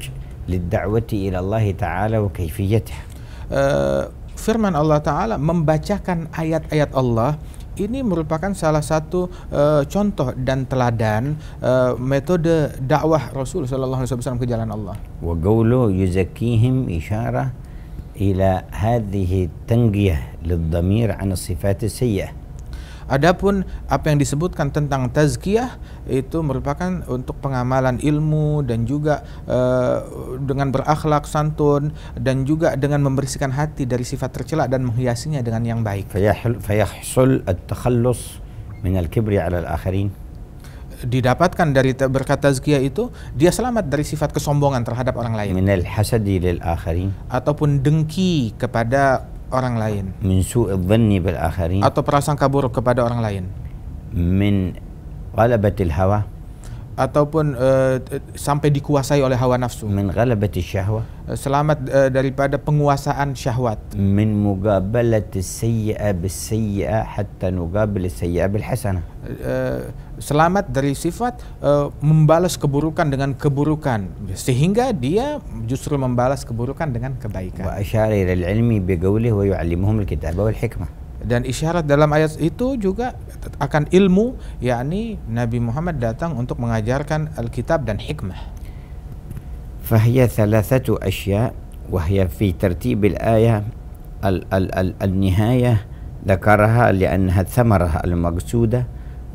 للدعوة إلى الله تعالى وكيفيتها Eh, firman Allah Taala membacakan ayat-ayat Allah ini merupakan salah satu uh, contoh dan teladan uh, metode dakwah Rasul sallallahu alaihi wasallam ke jalan Allah. Wa qawlu yuzakihim isyarah ila hadhihi tanqiyah lid-dhamir 'an as-sifat as-sayyi'ah Adapun apa yang disebutkan tentang tazkiyah itu merupakan untuk pengamalan ilmu dan juga e, dengan berakhlak santun dan juga dengan membersihkan hati dari sifat tercela dan menghiasinya dengan yang baik. Fayahsul at-takhallus min al-kibri 'ala al-akhirin. didapatkan dari berkat tazkiyah itu dia selamat dari sifat kesombongan terhadap orang lain minal hasadi lil ataupun dengki kepada orang lain. Min su'idzanni bil akharin. Atau prasangka buruk kepada orang lain. Min ghalabatil hawa. Ataupun uh, sampai dikuasai oleh hawa nafsu. Min ghalabati syahwa. Eh, selamat uh, daripada penguasaan syahwat. Min mugabalati sayyi'a bis sayyi'a hatta nugabil sayyi'a bil hasanah uh, selamat dari sifat eh, membalas keburukan dengan keburukan sehingga dia justru membalas keburukan dengan kebaikan وأشار إلى العلم بقوله ويعلمهم الكتاب والحكمة dan isyarat dalam ayat itu juga akan ilmu yakni Nabi Muhammad datang untuk mengajarkan Alkitab dan hikmah فهي ثلاثة أشياء وهي في ترتيب الآية ال ال ال النهاية ذكرها لأنها الثمرة المقصودة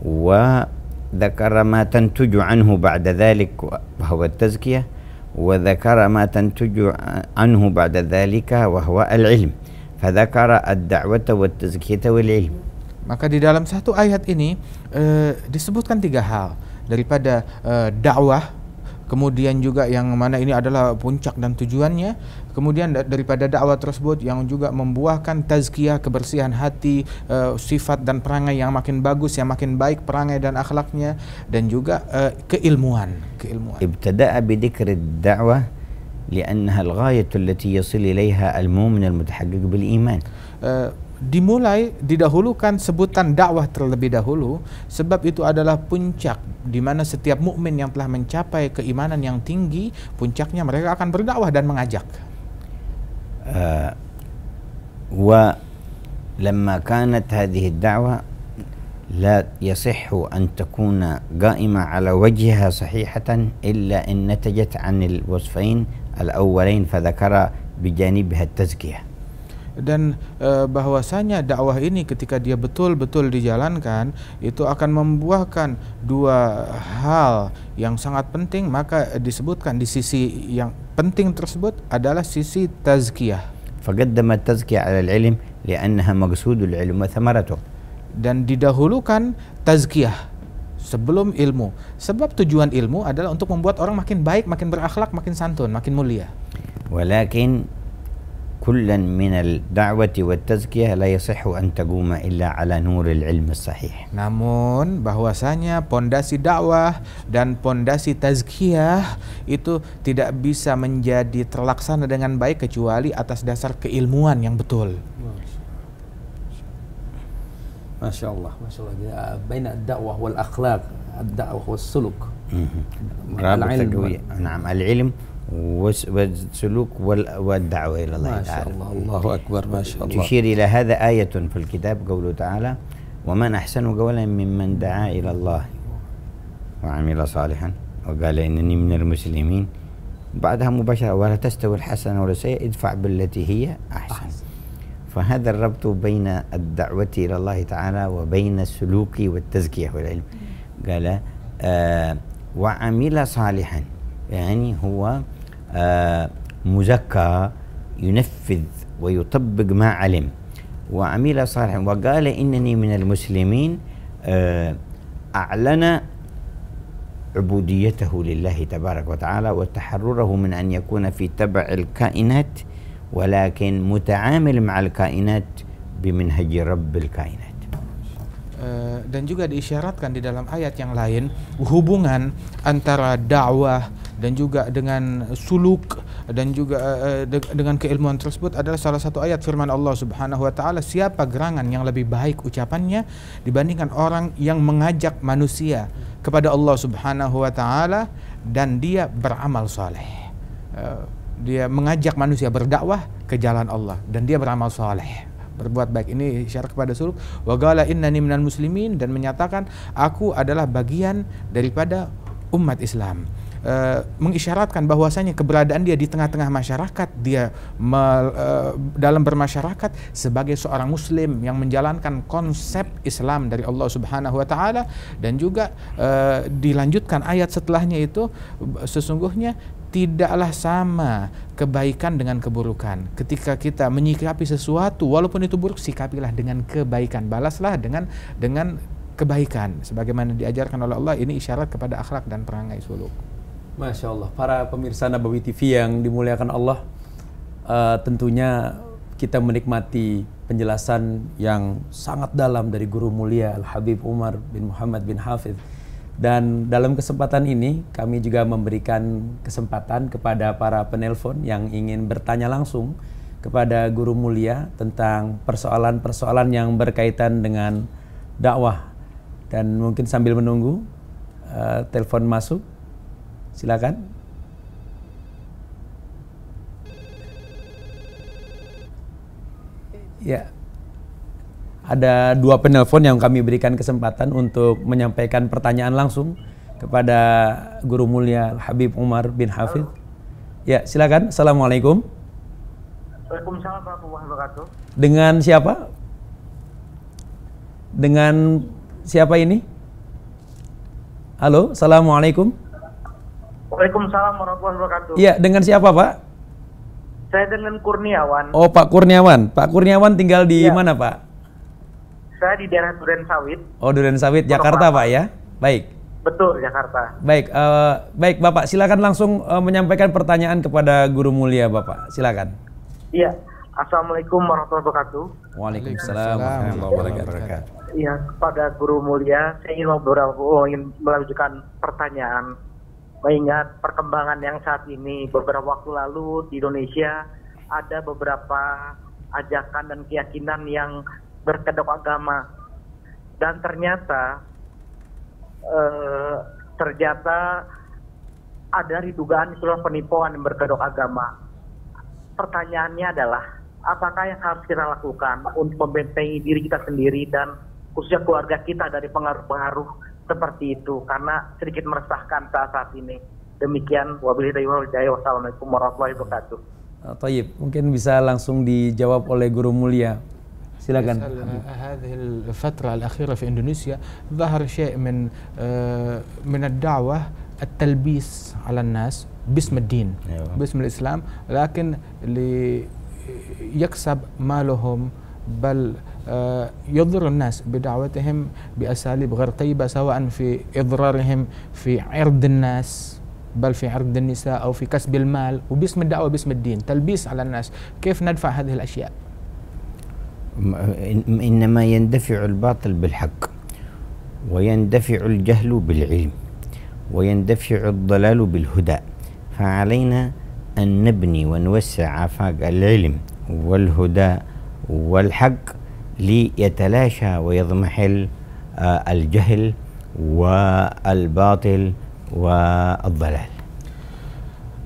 وذكر ما تنتج عنه بعد ذلك وهو التزكية وذكر ما تنتج عنه بعد ذلك وهو العلم. فذكر الدعوة والتزكية والعلم. Maka di dalam satu ayat ini eh, disebutkan tiga hal. Daripada eh, dakwah, kemudian juga yang mana ini adalah puncak dan tujuannya, kemudian da- daripada dakwah tersebut yang juga membuahkan tazkiyah kebersihan hati, eh, sifat dan perangai yang makin bagus, yang makin baik perangai dan akhlaknya, dan juga eh, keilmuan, keilmuan. ابتدأ بذكر الدعوة لأنها الغاية التي يصل إليها المؤمن المتحقق بالإيمان Eh, dimulai didahulukan sebutan dakwah terlebih dahulu sebab itu adalah puncak di mana setiap mukmin yang telah mencapai keimanan yang tinggi puncaknya mereka akan berdakwah dan mengajak آه، ولما كانت هذه الدعوة لا يصح أن تكون قائمة على وجهها صحيحة إلا إن نتجت عن الوصفين الأولين فذكر بجانبها التزكية dan eh, bahwasanya dakwah ini ketika dia betul-betul dijalankan itu akan membuahkan dua hal yang sangat penting maka disebutkan di sisi yang penting tersebut adalah sisi tazkiyah فقدم التزكية على العلم لأنها مقصود العلم وثمرته dan didahulukan tazkiyah sebelum ilmu. Sebab tujuan ilmu adalah untuk membuat orang makin baik, makin berakhlak, makin santun, makin mulia. ولكن كلا من الدعوة والتزكية لا يصح أن تقوم إلا على نور العلم الصحيح Namun bahwasanya pondasi dakwah dan pondasi tazkiyah itu tidak bisa menjadi terlaksana dengan baik kecuali atas dasar keilmuan yang betul. ما شاء الله ما شاء الله بين الدعوة والأخلاق الدعوة والسلوك رابط العلم قوي نعم العلم والس- والسلوك وال- والدعوة إلى الله ما شاء الله. الله أكبر ما شاء الله. تشير إلى هذا آية في الكتاب قوله تعالى ومن أحسن قولا ممن دعا إلى الله وعمل صالحا. وقال إنني من المسلمين. بعدها مباشرة ولا تستوي الحسنة ولا السيئة ادفع بالتي هي أحسن. أحسن. فهذا الربط بين الدعوة إلى الله تعالى وبين السلوك والتزكية والعلم. قال آه وعمل صالحا. يعني هو آه مزكى ينفذ ويطبق ما علم. وعمل صالحا وقال إنني من المسلمين آه أعلن عبوديته لله تبارك وتعالى وتحرره من أن يكون في تبع الكائنات ولكن متعامل مع الكائنات بمنهج رب الكائنات. uh, dan juga diisyaratkan di dalam ayat yang lain hubungan antara dakwah dan juga dengan suluk dan juga uh, de dengan keilmuan tersebut adalah salah satu ayat firman Allah Subhanahu wa taala siapa gerangan yang lebih baik ucapannya dibandingkan orang yang mengajak manusia kepada Allah Subhanahu wa taala dan dia beramal soleh uh, dia mengajak manusia berdakwah ke jalan Allah dan dia beramal soleh berbuat baik. Ini syarat kepada suluk. Wagala innani minal muslimin dan menyatakan aku adalah bagian daripada umat Islam Uh, mengisyaratkan bahwasanya keberadaan dia di tengah-tengah masyarakat dia me, uh, dalam bermasyarakat sebagai seorang muslim yang menjalankan konsep Islam dari Allah Subhanahu wa taala dan juga uh, dilanjutkan ayat setelahnya itu sesungguhnya tidaklah sama kebaikan dengan keburukan. Ketika kita menyikapi sesuatu walaupun itu buruk sikapilah dengan kebaikan, balaslah dengan dengan kebaikan sebagaimana diajarkan oleh Allah ini isyarat kepada akhlak dan perangai suluk. Masya Allah, para pemirsa Nabawi TV yang dimuliakan Allah, uh, tentunya kita menikmati penjelasan yang sangat dalam dari guru mulia Al Habib Umar bin Muhammad bin Hafidh. Dan dalam kesempatan ini kami juga memberikan kesempatan kepada para penelpon yang ingin bertanya langsung kepada guru mulia tentang persoalan-persoalan yang berkaitan dengan dakwah. Dan mungkin sambil menunggu uh, telepon masuk, silakan. Ya, ada dua penelpon yang kami berikan kesempatan untuk menyampaikan pertanyaan langsung kepada Guru Mulia Habib Umar bin Hafid. Ya, silakan. Assalamualaikum. Waalaikumsalam warahmatullahi wabarakatuh. Dengan siapa? Dengan siapa ini? Halo, Assalamualaikum. Waalaikumsalam warahmatullahi wabarakatuh. Iya, dengan siapa Pak? Saya dengan Kurniawan. Oh, Pak Kurniawan. Pak Kurniawan tinggal di ya. mana Pak? Saya di daerah Duren Sawit. Oh, Duren Sawit, Jakarta, Pak ya? Baik. Betul, Jakarta. Baik, uh, baik Bapak, silakan langsung uh, menyampaikan pertanyaan kepada guru mulia Bapak. Silakan. Iya. Assalamualaikum warahmatullahi wabarakatuh. Waalaikumsalam warahmatullahi wabarakatuh. Iya, kepada guru mulia, saya ingin beberapa oh, ingin melanjutkan pertanyaan. Mengingat perkembangan yang saat ini beberapa waktu lalu di Indonesia ada beberapa ajakan dan keyakinan yang berkedok agama dan ternyata eh, ternyata ada dugaan seluruh penipuan yang berkedok agama. Pertanyaannya adalah apakah yang harus kita lakukan untuk membentengi diri kita sendiri dan khususnya keluarga kita dari pengaruh-pengaruh seperti itu karena sedikit meresahkan saat saat ini. Demikian wabillahi taufiq wassalamualaikum warahmatullahi wabarakatuh. Tayyib, mungkin bisa langsung dijawab oleh guru mulia silakan هذه الفترة الأخيرة في إندونيسيا ظهر شيء من من الدعوة التلبيس على الناس باسم الدين باسم الإسلام لكن ليكسب مالهم بل يضر الناس بدعوتهم بأساليب غير طيبة سواء في إضرارهم في عرض الناس بل في عرض النساء أو في كسب المال وباسم الدعوة باسم الدين. تلبيس على الناس. كيف ندفع هذه الأشياء؟ إنما يندفع الباطل بالحق ويندفع الجهل بالعلم ويندفع الضلال بالهدى. فعلينا أن نبني ونوسع آفاق العلم والهدى والحق ليتلاشى ويضمحل الجهل والباطل والضلال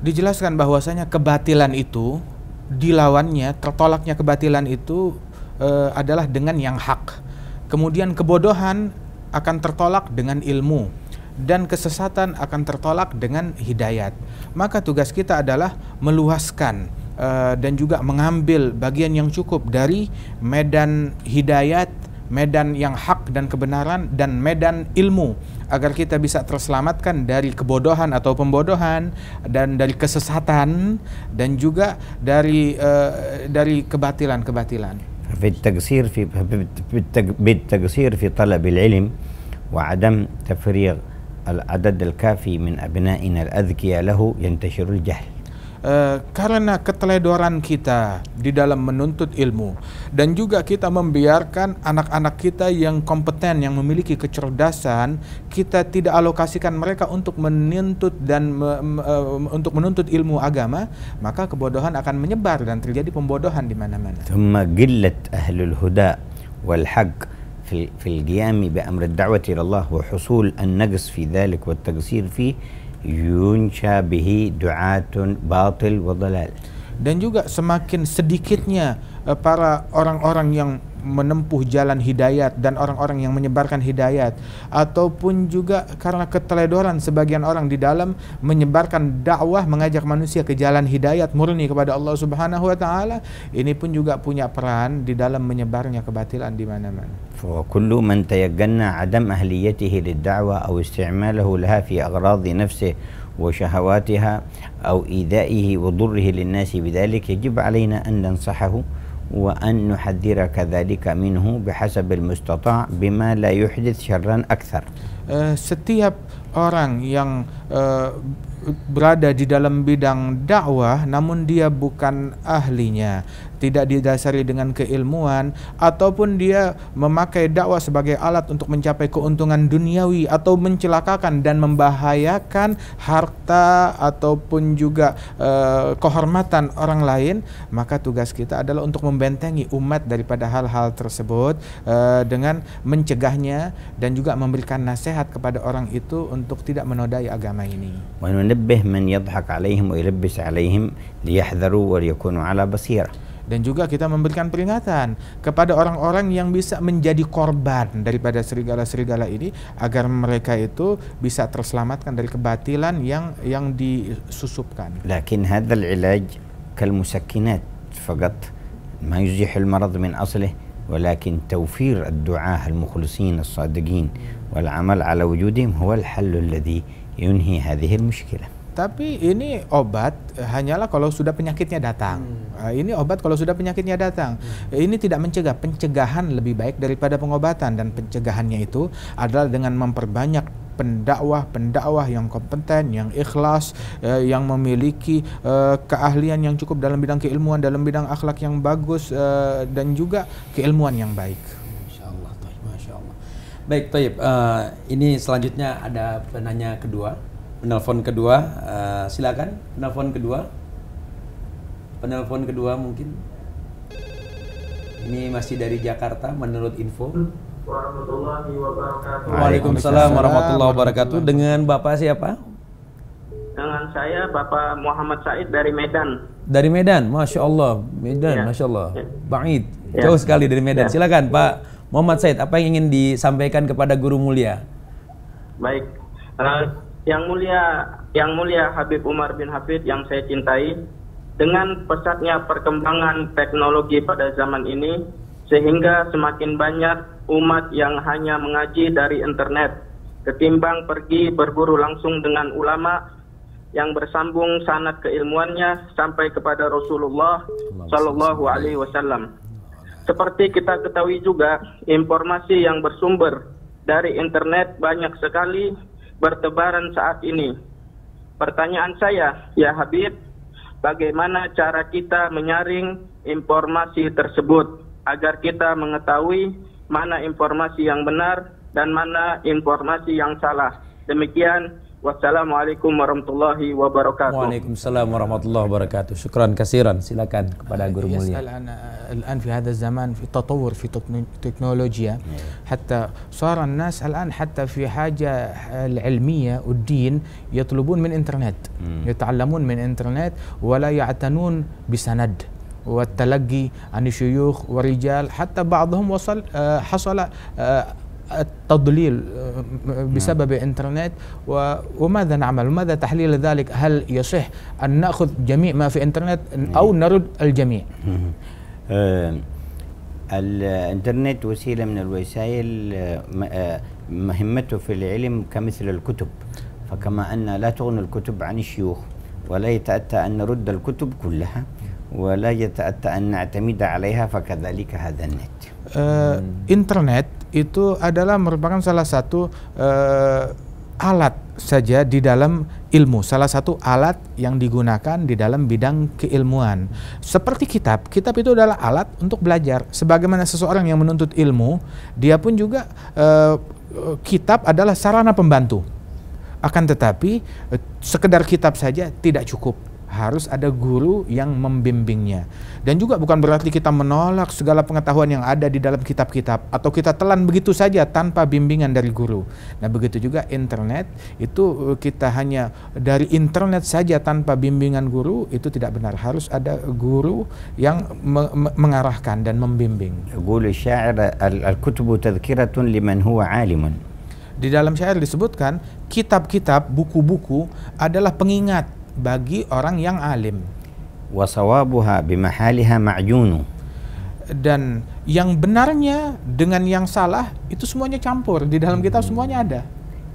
Dijelaskan bahwasanya kebatilan itu dilawannya, tertolaknya kebatilan itu uh, adalah dengan yang hak. Kemudian kebodohan akan tertolak dengan ilmu dan kesesatan akan tertolak dengan hidayat. Maka tugas kita adalah meluaskan uh, dan juga mengambil bagian yang cukup dari medan hidayat, medan yang hak dan kebenaran dan medan ilmu agar kita bisa terselamatkan dari kebodohan atau pembodohan dan dari kesesatan dan juga dari uh, dari kebatilan-kebatilan. في التقصير في بالتقصير في طلب العلم وعدم تفريغ العدد الكافي من أبنائنا الأذكياء له ينتشر الجهل uh, karena keteledoran kita di dalam menuntut ilmu dan juga kita membiarkan anak-anak kita yang kompeten yang memiliki kecerdasan kita tidak alokasikan mereka untuk menuntut dan me, me, uh, untuk menuntut ilmu agama maka kebodohan akan menyebar dan terjadi pembodohan di mana-mana. ثم قلة أهل الهدى والحق في في القيام بأمر الدعوة إلى الله وحصول النقص في ذلك والتقصير فيه yunsha bihi du'atun batil wa dalal. Dan juga semakin sedikitnya eh, para orang-orang yang menempuh jalan hidayat dan orang-orang yang menyebarkan hidayat ataupun juga karena keteledoran sebagian orang di dalam menyebarkan dakwah mengajak manusia ke jalan hidayat murni kepada Allah Subhanahu wa taala ini pun juga punya peran di dalam menyebarnya kebatilan di mana-mana. فكل من تيقنا عدم أهليته للدعوة أو استعماله لها في أغراض نفسه وشهواتها أو إيذائه وضره للناس بذلك يجب علينا أن ننصحه وأن نحذر كذلك منه بحسب المستطاع بما لا يحدث شرا أكثر uh, setiap orang yang uh, berada di dalam bidang dakwah namun dia bukan ahlinya tidak didasari dengan keilmuan ataupun dia memakai dakwah sebagai alat untuk mencapai keuntungan duniawi atau mencelakakan dan membahayakan harta ataupun juga uh, kehormatan orang lain maka tugas kita adalah untuk membentengi umat daripada hal-hal tersebut uh, dengan mencegahnya dan juga memberikan nasihat kepada orang itu untuk tidak menodai agama ini وننبه من يضحك عليهم ويلبس عليهم ليحذروا وليكونوا على بصيره dan juga kita memberikan peringatan kepada orang-orang yang bisa menjadi korban daripada serigala-serigala ini agar mereka itu bisa terselamatkan dari kebatilan yang yang disusupkan. لكن هذا العلاج كالمسكنات فقط ما يزيح المرض من أصله ولكن توفير الدعاة المخلصين الصادقين والعمل على وجودهم هو الحل الذي ينهي هذه المشكلة tapi ini obat hanyalah kalau sudah penyakitnya datang. Uh, ini obat kalau sudah penyakitnya datang. Ini tidak mencegah, pencegahan lebih baik daripada pengobatan dan pencegahannya itu adalah dengan memperbanyak pendakwah-pendakwah yang kompeten, yang ikhlas, uh, yang memiliki uh, keahlian yang cukup dalam bidang keilmuan, dalam bidang akhlak yang bagus uh, dan juga keilmuan yang baik. Masya Allah, Taib, Masya Allah. Baik, Taib. Uh, ini selanjutnya ada penanya kedua, penelpon kedua. Uh, silakan, penelpon kedua. Penelpon kedua mungkin. Ini masih dari Jakarta menurut info. warahmatullahi wabarakatuh. Waalaikumsalam warahmatullahi wabarakatuh. Dengan Bapak siapa? Dengan saya Bapak Muhammad Said dari Medan. Dari Medan, Masya Allah. Medan, Ya. Masya Allah. Ya. Bangit. Ya. Jauh sekali dari Medan. Ya. Silakan Pak Muhammad Said, apa yang ingin disampaikan kepada guru mulia? Baik. Eh, yang mulia yang mulia Habib Umar bin Hafid yang saya cintai dengan pesatnya perkembangan teknologi pada zaman ini sehingga semakin banyak umat yang hanya mengaji dari internet ketimbang pergi berburu langsung dengan ulama yang bersambung sanad keilmuannya sampai kepada Rasulullah Shallallahu Alaihi Wasallam. Seperti kita ketahui juga, informasi yang bersumber dari internet banyak sekali bertebaran saat ini. Pertanyaan saya, ya Habib, bagaimana cara kita menyaring informasi tersebut agar kita mengetahui mana informasi yang benar dan mana informasi yang salah. Demikian, wassalamualaikum warahmatullahi wabarakatuh. Waalaikumsalam warahmatullahi wabarakatuh. Syukran kasiran. Silakan kepada guru mulia. الآن في هذا الزمان في تطور في تكنو- تكنولوجيا حتى صار الناس الآن حتى في حاجة العلمية والدين يطلبون من إنترنت يتعلمون من إنترنت ولا يعتنون بسند والتلقي عن الشيوخ ورجال حتى بعضهم وصل حصل التضليل آه، بسبب الانترنت و- وماذا نعمل؟ وماذا تحليل ذلك؟ هل يصح أن نأخذ جميع ما في الانترنت أو نرد الجميع؟ آه، الإنترنت وسيلة من الوسائل آه، آه، مهمته في العلم كمثل الكتب. فكما أن لا تغني الكتب عن الشيوخ ولا يتأتى أن نرد الكتب كلها ولا يتأتى أن نعتمد عليها فكذلك هذا النت. Eh, internet itu adalah merupakan salah satu eh, alat saja di dalam ilmu, salah satu alat yang digunakan di dalam bidang keilmuan. Seperti kitab, kitab itu adalah alat untuk belajar. Sebagaimana seseorang yang menuntut ilmu, dia pun juga uh, kitab adalah sarana pembantu. Akan tetapi uh, sekedar kitab saja tidak cukup harus ada guru yang membimbingnya. Dan juga bukan berarti kita menolak segala pengetahuan yang ada di dalam kitab-kitab atau kita telan begitu saja tanpa bimbingan dari guru. Nah, begitu juga internet itu eh, kita hanya dari internet saja tanpa bimbingan guru itu tidak benar. Harus ada guru yang me me mengarahkan dan membimbing. Di dalam syair disebutkan kitab-kitab, buku-buku adalah pengingat bagi orang yang alim. Wasawabuha bimahaliha ma'yunu. Dan yang benarnya dengan yang salah itu semuanya campur di dalam kitab semuanya ada.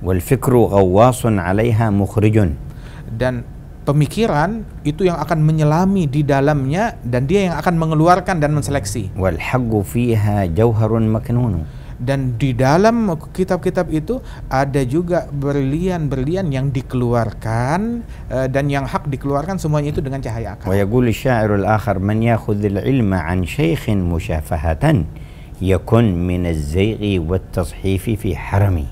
Wal fikru 'alaiha mukhrijun. Dan pemikiran itu yang akan menyelami di dalamnya dan dia yang akan mengeluarkan dan menseleksi. Wal fiha jauharun dan di dalam kitab-kitab itu ada juga berlian-berlian yang dikeluarkan eh, dan yang hak dikeluarkan semuanya itu dengan cahaya akal. Wa syairul akhar man ya'khudhul ilma an syaikhin musyafahatan yakun min az-zay'i wat-tashifi fi harami.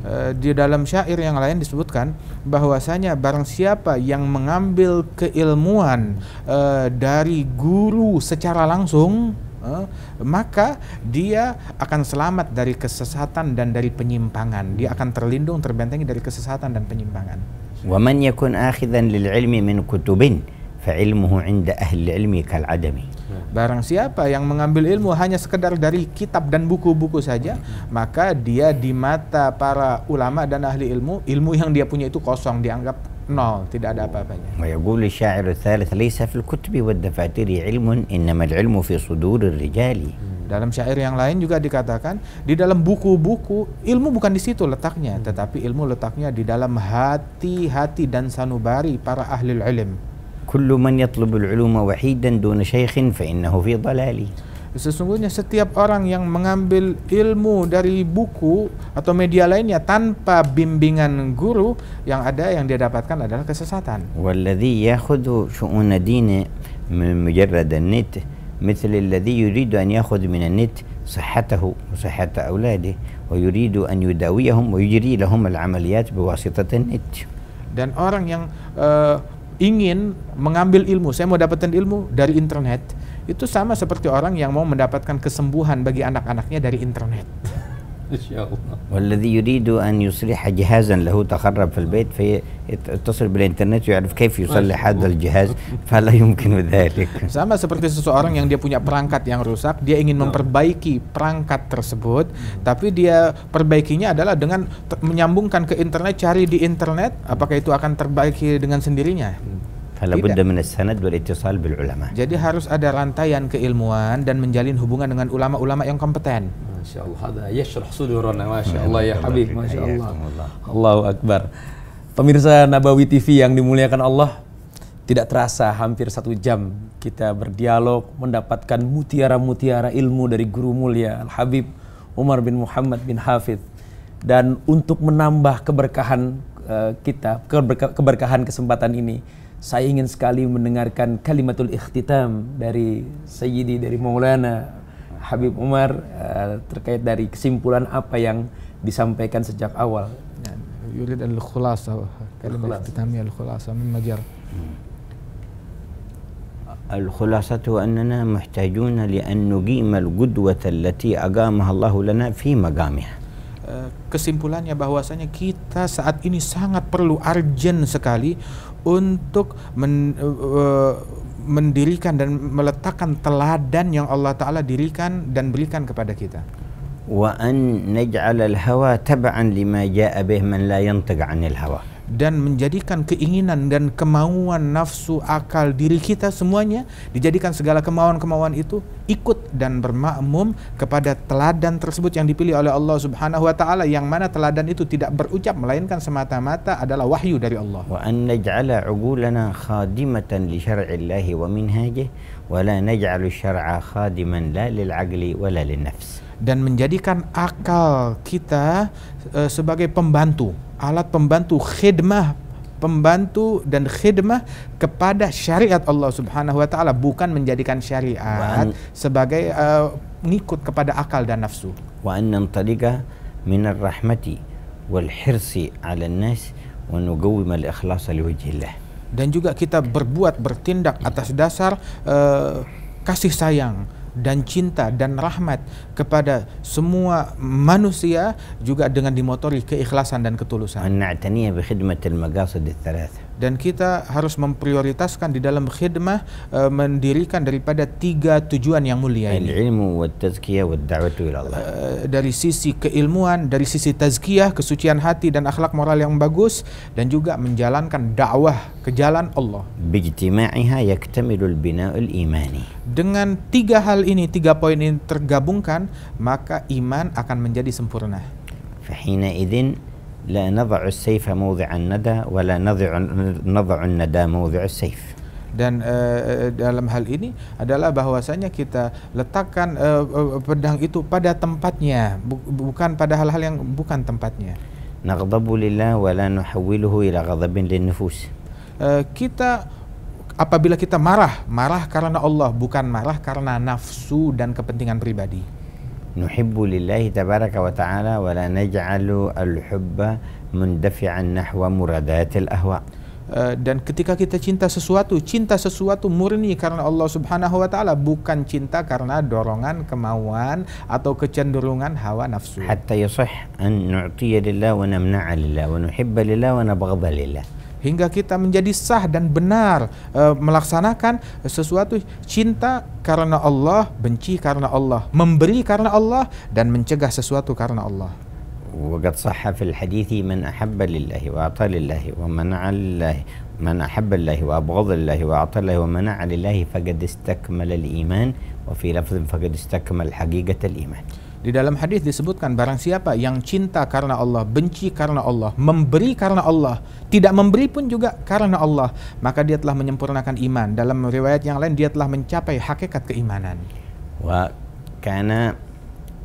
Eh, di dalam syair yang lain disebutkan bahwasanya barang siapa yang mengambil keilmuan eh, dari guru secara langsung eh, maka dia akan selamat dari kesesatan dan dari penyimpangan. Dia akan terlindung terbentengi dari kesesatan dan penyimpangan. ومن يكن آخذا للعلم من كتب فعلمه عند أهل العلم كالعدم Barang siapa yang mengambil ilmu hanya sekedar dari kitab dan buku-buku saja, maka dia di mata para ulama dan ahli ilmu, ilmu yang dia punya itu kosong, dianggap nol, tidak ada apa-apanya. ويقول الشاعر الثالث ليس في الكتب والدفاتر علم إنما العلم في صدور الرجال Dalam syair yang lain juga dikatakan di dalam buku-buku ilmu bukan di situ letaknya, tetapi ilmu letaknya di dalam hati-hati dan sanubari para ahli ilm. كل من يطلب العلوم وحيدا دون شيخ فإنه في ضلال Sesungguhnya setiap orang yang mengambil ilmu dari buku atau media lainnya tanpa bimbingan guru, yang ada yang dia dapatkan adalah kesesatan. والذي يأخذ شؤون دينه من مجرد النت مثل الذي يريد أن يأخذ من النت صحته وصحة أولاده ويريد أن يداويهم ويجري لهم العمليات بواسطة النت Dan orang yang eh, ingin mengambil ilmu, saya mau dapatkan ilmu dari internet, itu sama seperti orang yang mau mendapatkan kesembuhan bagi anak-anaknya dari internet. والذي يريد أن يصلح جهازا له تخرب في البيت فيتصل بالإنترنت ويعرف كيف يصلح هذا الجهاز فلا يمكن ذلك Sama seperti seseorang yang dia punya perangkat yang rusak, dia ingin memperbaiki perangkat tersebut, tapi dia perbaikinya adalah dengan te- menyambungkan ke internet, cari di internet, apakah itu akan terbaiki dengan sendirinya? Tidak. min sanad beritsal bil. Jadi harus ada rantaian keilmuan dan menjalin hubungan dengan ulama-ulama yang kompeten. Masya Allah, ada yashrah sudurana, Masya Allah ya Habib, Masya Allah. Allahu Akbar. Pemirsa Nabawi TV yang dimuliakan Allah, tidak terasa hampir satu jam kita berdialog mendapatkan mutiara-mutiara ilmu dari guru mulia Al-Habib Umar bin Muhammad bin Hafid. Dan untuk menambah keberkahan uh, kita, keberkahan kesempatan ini, Saya ingin sekali mendengarkan kalimatul ikhtitam Dari Sayyidi, dari Maulana Habib Umar eh, terkait dari kesimpulan apa yang disampaikan sejak awal. يريد الخلاصة كلمة الخلاصة. اختتامية الخلاصة من مجر الخلاصة أننا محتاجون لأن نقيم القدوة التي أقامها الله لنا في مقامها Eh, kesimpulannya bahwasanya kita saat ini sangat perlu urgent sekali untuk men- eh, mendirikan dan meletakkan teladan yang Allah Ta'ala dirikan dan berikan kepada kita. وأن نجعل الهوى تبعا لما جاء به من لا ينطق عن الهوى dan menjadikan keinginan dan kemauan nafsu, akal, diri kita semuanya dijadikan segala kemauan-kemauan itu ikut dan bermakmum kepada teladan tersebut yang dipilih oleh Allah Subhanahu wa taala yang mana teladan itu tidak berucap melainkan semata-mata adalah wahyu dari Allah. Wa an naj'ala 'uqulana khadimatan li syar'illah wa minhajih wa la naj'alu syar'a khadiman la lil 'aqli wa la lin nafs. Dan menjadikan akal kita uh, sebagai pembantu alat pembantu khidmah pembantu dan khidmah kepada syariat Allah Subhanahu wa taala bukan menjadikan syariat an, sebagai uh, ngikut kepada akal dan nafsu. Wa annan tadika minar rahmati wal hirsi 'ala nas wa nuqawwim al ikhlas li wajhillah dan juga kita berbuat bertindak atas dasar uh, kasih sayang dan cinta dan rahmat kepada semua manusia juga dengan dimotori keikhlasan dan ketulusan dan kita harus memprioritaskan di dalam khidmah e, mendirikan daripada tiga tujuan yang mulia ini. Ilmu tazkiyah wa da'watu ila eh, dari sisi keilmuan, dari sisi tazkiyah, kesucian hati dan akhlak moral yang bagus dan juga menjalankan dakwah ke jalan Allah. Dengan tiga hal ini, tiga poin ini tergabungkan, maka iman akan menjadi sempurna. لا نضع السيف موضع الندى ولا نضع نضع الندى موضع السيف Dan eh, dalam hal ini adalah bahwasanya kita letakkan eh, eh, pedang itu pada tempatnya, bu- bukan pada hal-hal yang bukan tempatnya. نغضب لله ولا نحوله إلى غضب للنفوس Eh, kita apabila kita marah, marah karena Allah, bukan marah karena nafsu dan kepentingan pribadi. نحب لله تبارك وتعالى ولا نجعل الحب مندفعا نحو مرادات الأهواء Eh, dan ketika kita cinta sesuatu, cinta sesuatu murni karena Allah Subhanahu wa taala, bukan cinta karena dorongan, kemauan atau kecenderungan hawa nafsu. حتى يصح أن نعطي لله ونمنع لله ونحب لله ونبغض لله hingga kita menjadi sah dan benar eh, melaksanakan sesuatu cinta karena Allah, benci karena Allah, memberi karena Allah dan mencegah sesuatu karena Allah. وقد صح في الحديث من أحب لله وأعطى لله ومنع لله من أحب الله وأبغض لله وأعطى لله ومنع لله فقد استكمل الإيمان وفي لفظ فقد استكمل حقيقة الإيمان Di dalam hadis disebutkan barang siapa yang cinta karena Allah, benci karena Allah, memberi karena Allah, tidak memberi pun juga karena Allah, maka dia telah menyempurnakan iman. Dalam riwayat yang lain dia telah mencapai hakikat keimanan. Wa kana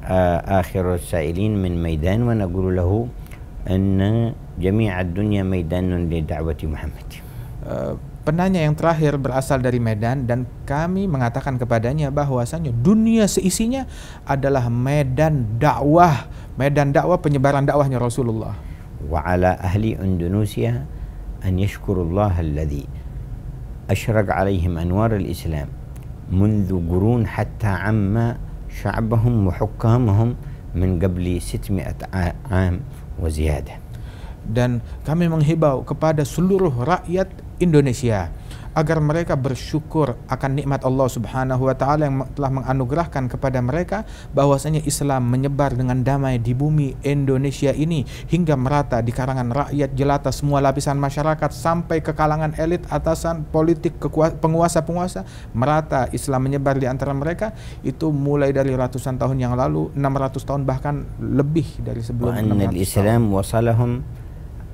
uh, akhir sailin min maidan wa naqulu lahu anna dunya maidanun li da'wati Muhammad. Uh, penanya yang terakhir berasal dari Medan dan kami mengatakan kepadanya bahwasanya dunia seisinya adalah medan dakwah, medan dakwah penyebaran dakwahnya Rasulullah. وعلى أهل أندونيسيا أن يشكروا الله الذي أشرق عليهم أنوار الإسلام منذ قرون حتى عم شعبهم وحكامهم من قبل 600 ع- عام وزيادة dan kami menghibau kepada seluruh rakyat Indonesia agar mereka bersyukur akan nikmat Allah Subhanahu wa taala yang telah menganugerahkan kepada mereka bahwasanya Islam menyebar dengan damai di bumi Indonesia ini hingga merata di kalangan rakyat jelata semua lapisan masyarakat sampai ke kalangan elit atasan politik penguasa-penguasa. Merata Islam menyebar di antara mereka itu mulai dari ratusan tahun yang lalu 600 tahun bahkan lebih dari sebelum Islam wasalahum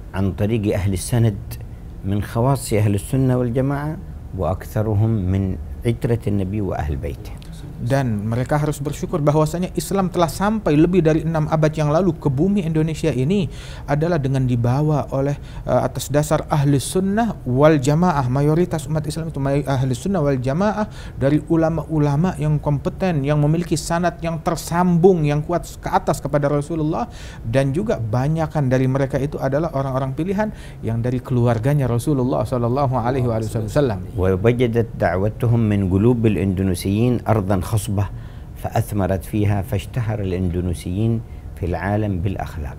an tariqi ahli sanad. من خواص أهل السنة والجماعة وأكثرهم من عترة النبي وأهل بيته. dan mereka harus bersyukur bahwasanya Islam telah sampai lebih dari enam abad yang lalu ke bumi Indonesia ini adalah dengan dibawa oleh uh, atas dasar ahli sunnah wal jamaah mayoritas umat Islam itu may- ahli sunnah wal jamaah dari ulama-ulama yang kompeten yang memiliki sanat yang tersambung yang kuat ke atas kepada Rasulullah dan juga banyakan dari mereka itu adalah orang-orang pilihan yang dari keluarganya Rasulullah Shallallahu Alaihi Wasallam. ووجدت دعوتهم من قلوب الإندونيسيين أرضا خصبة فأثمرت فيها فاشتهر الإندونيسيين في العالم بالأخلاق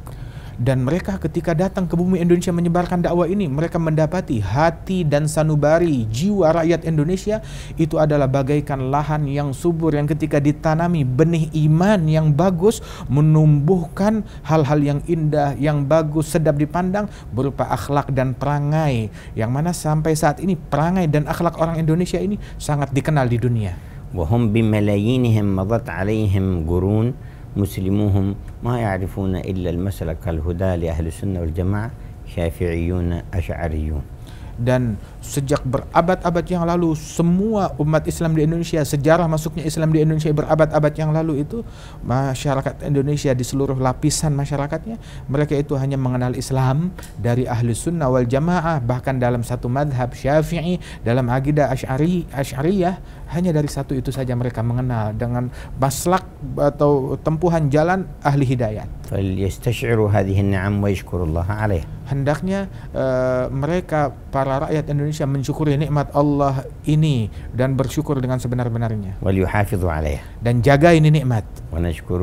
Dan mereka ketika datang ke bumi Indonesia menyebarkan dakwah ini, mereka mendapati hati dan sanubari jiwa rakyat Indonesia itu adalah bagaikan lahan yang subur yang ketika ditanami benih iman yang bagus menumbuhkan hal-hal yang indah, yang bagus, sedap dipandang berupa akhlak dan perangai yang mana sampai saat ini perangai dan akhlak orang Indonesia ini sangat dikenal di dunia. وهم بملايينهم مضت عليهم قرون مسلموهم ما يعرفون إلا المسلك الهدى لأهل السنة والجماعة شافعيون أشعريون dan sejak berabad-abad yang lalu semua umat Islam di Indonesia sejarah masuknya Islam di Indonesia berabad-abad yang lalu itu masyarakat Indonesia di seluruh lapisan masyarakatnya mereka itu hanya mengenal Islam dari ahli sunnah wal jamaah bahkan dalam satu madhab syafi'i dalam agidah asy'ari asy'ariyah hanya dari satu itu saja mereka mengenal dengan maslak atau tempuhan jalan ahli hidayat فليستشعروا هذه النعم ويشكروا الله عليها hendaknya uh, mereka para rakyat Indonesia mensyukuri nikmat Allah ini dan bersyukur dengan sebenar-benarnya وليحافظوا عليها dan jaga ini nikmat ونشكر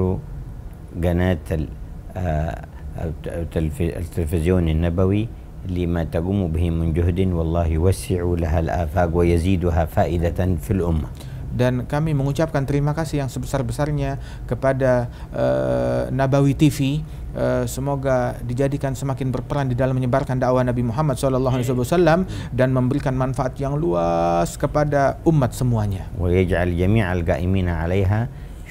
قناة ال- آه، التلف- التلفزيون النبوي لما تقوم به من جهد والله يوسع لها الآفاق ويزيدها فائدة في الأمة dan kami mengucapkan terima kasih yang sebesar-besarnya kepada uh, Nabawi TV uh, semoga dijadikan semakin berperan di dalam menyebarkan dakwah Nabi Muhammad SAW dan memberikan manfaat yang luas kepada umat semuanya ويجعل جميع القائمين عليها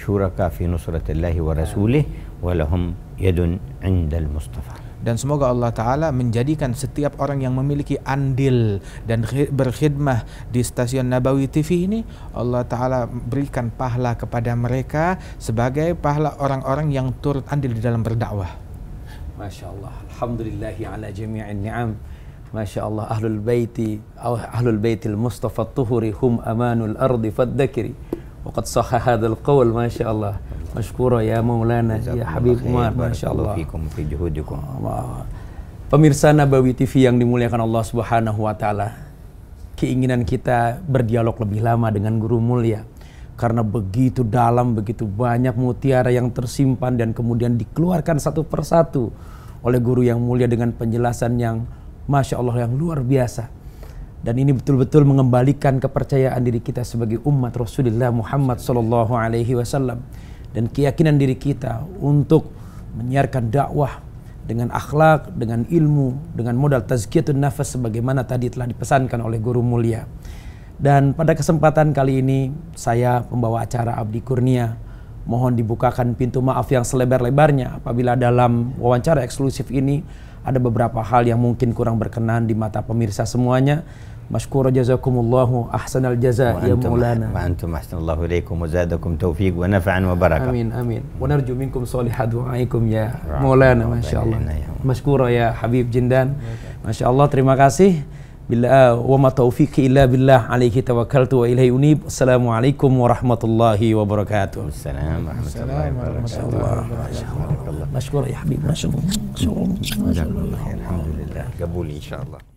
شركاء في نصرة الله ورسوله ولهم يد عند المصطفى dan semoga Allah Ta'ala menjadikan setiap orang yang memiliki andil dan berkhidmah di stasiun Nabawi TV ini Allah Ta'ala berikan pahala kepada mereka sebagai pahala orang-orang yang turut andil di dalam berdakwah. Masya Allah Alhamdulillahi ala jami'in ni'am. Masya Allah Ahlul Baiti Ahlul Baitil Mustafa Tuhuri Hum amanul ardi faddakiri Waqad sahha hadal qawl Masya Allah Masyukuro ya Maulana ya Habib Umar Masya Allah Pemirsa Nabawi TV yang dimuliakan Allah Subhanahu wa taala. Keinginan kita berdialog lebih lama dengan guru mulia karena begitu dalam, begitu banyak mutiara yang tersimpan dan kemudian dikeluarkan satu persatu oleh guru yang mulia dengan penjelasan yang masya Allah yang luar biasa. Dan ini betul-betul mengembalikan kepercayaan diri kita sebagai umat Rasulullah Muhammad Sallallahu Alaihi Wasallam dan keyakinan diri kita untuk menyiarkan dakwah dengan akhlak, dengan ilmu, dengan modal tazkiyatun nafas sebagaimana tadi telah dipesankan oleh guru mulia. Dan pada kesempatan kali ini saya pembawa acara Abdi Kurnia mohon dibukakan pintu maaf yang selebar-lebarnya apabila dalam wawancara eksklusif ini ada beberapa hal yang mungkin kurang berkenan di mata pemirsa semuanya. مشكورة جزاكم الله أحسن الجزاء يا مولانا. وأنتم أحسن الله إليكم وزادكم توفيق ونفعا وبركة. أمين أمين. ونرجو منكم صالح دعائكم يا مولانا ما شاء الله. مشكورة يا حبيب جندان. ما شاء الله ترى kasih. بالله وما توفيق إلا بالله. عليك توكلت وإليه ينيب السلام عليكم ورحمة الله وبركاته. السلام ورحمة الله وبركاته. مشكورة يا حبيب. ما شاء الله. ما شاء الله. الحمد لله. قبول إن شاء الله.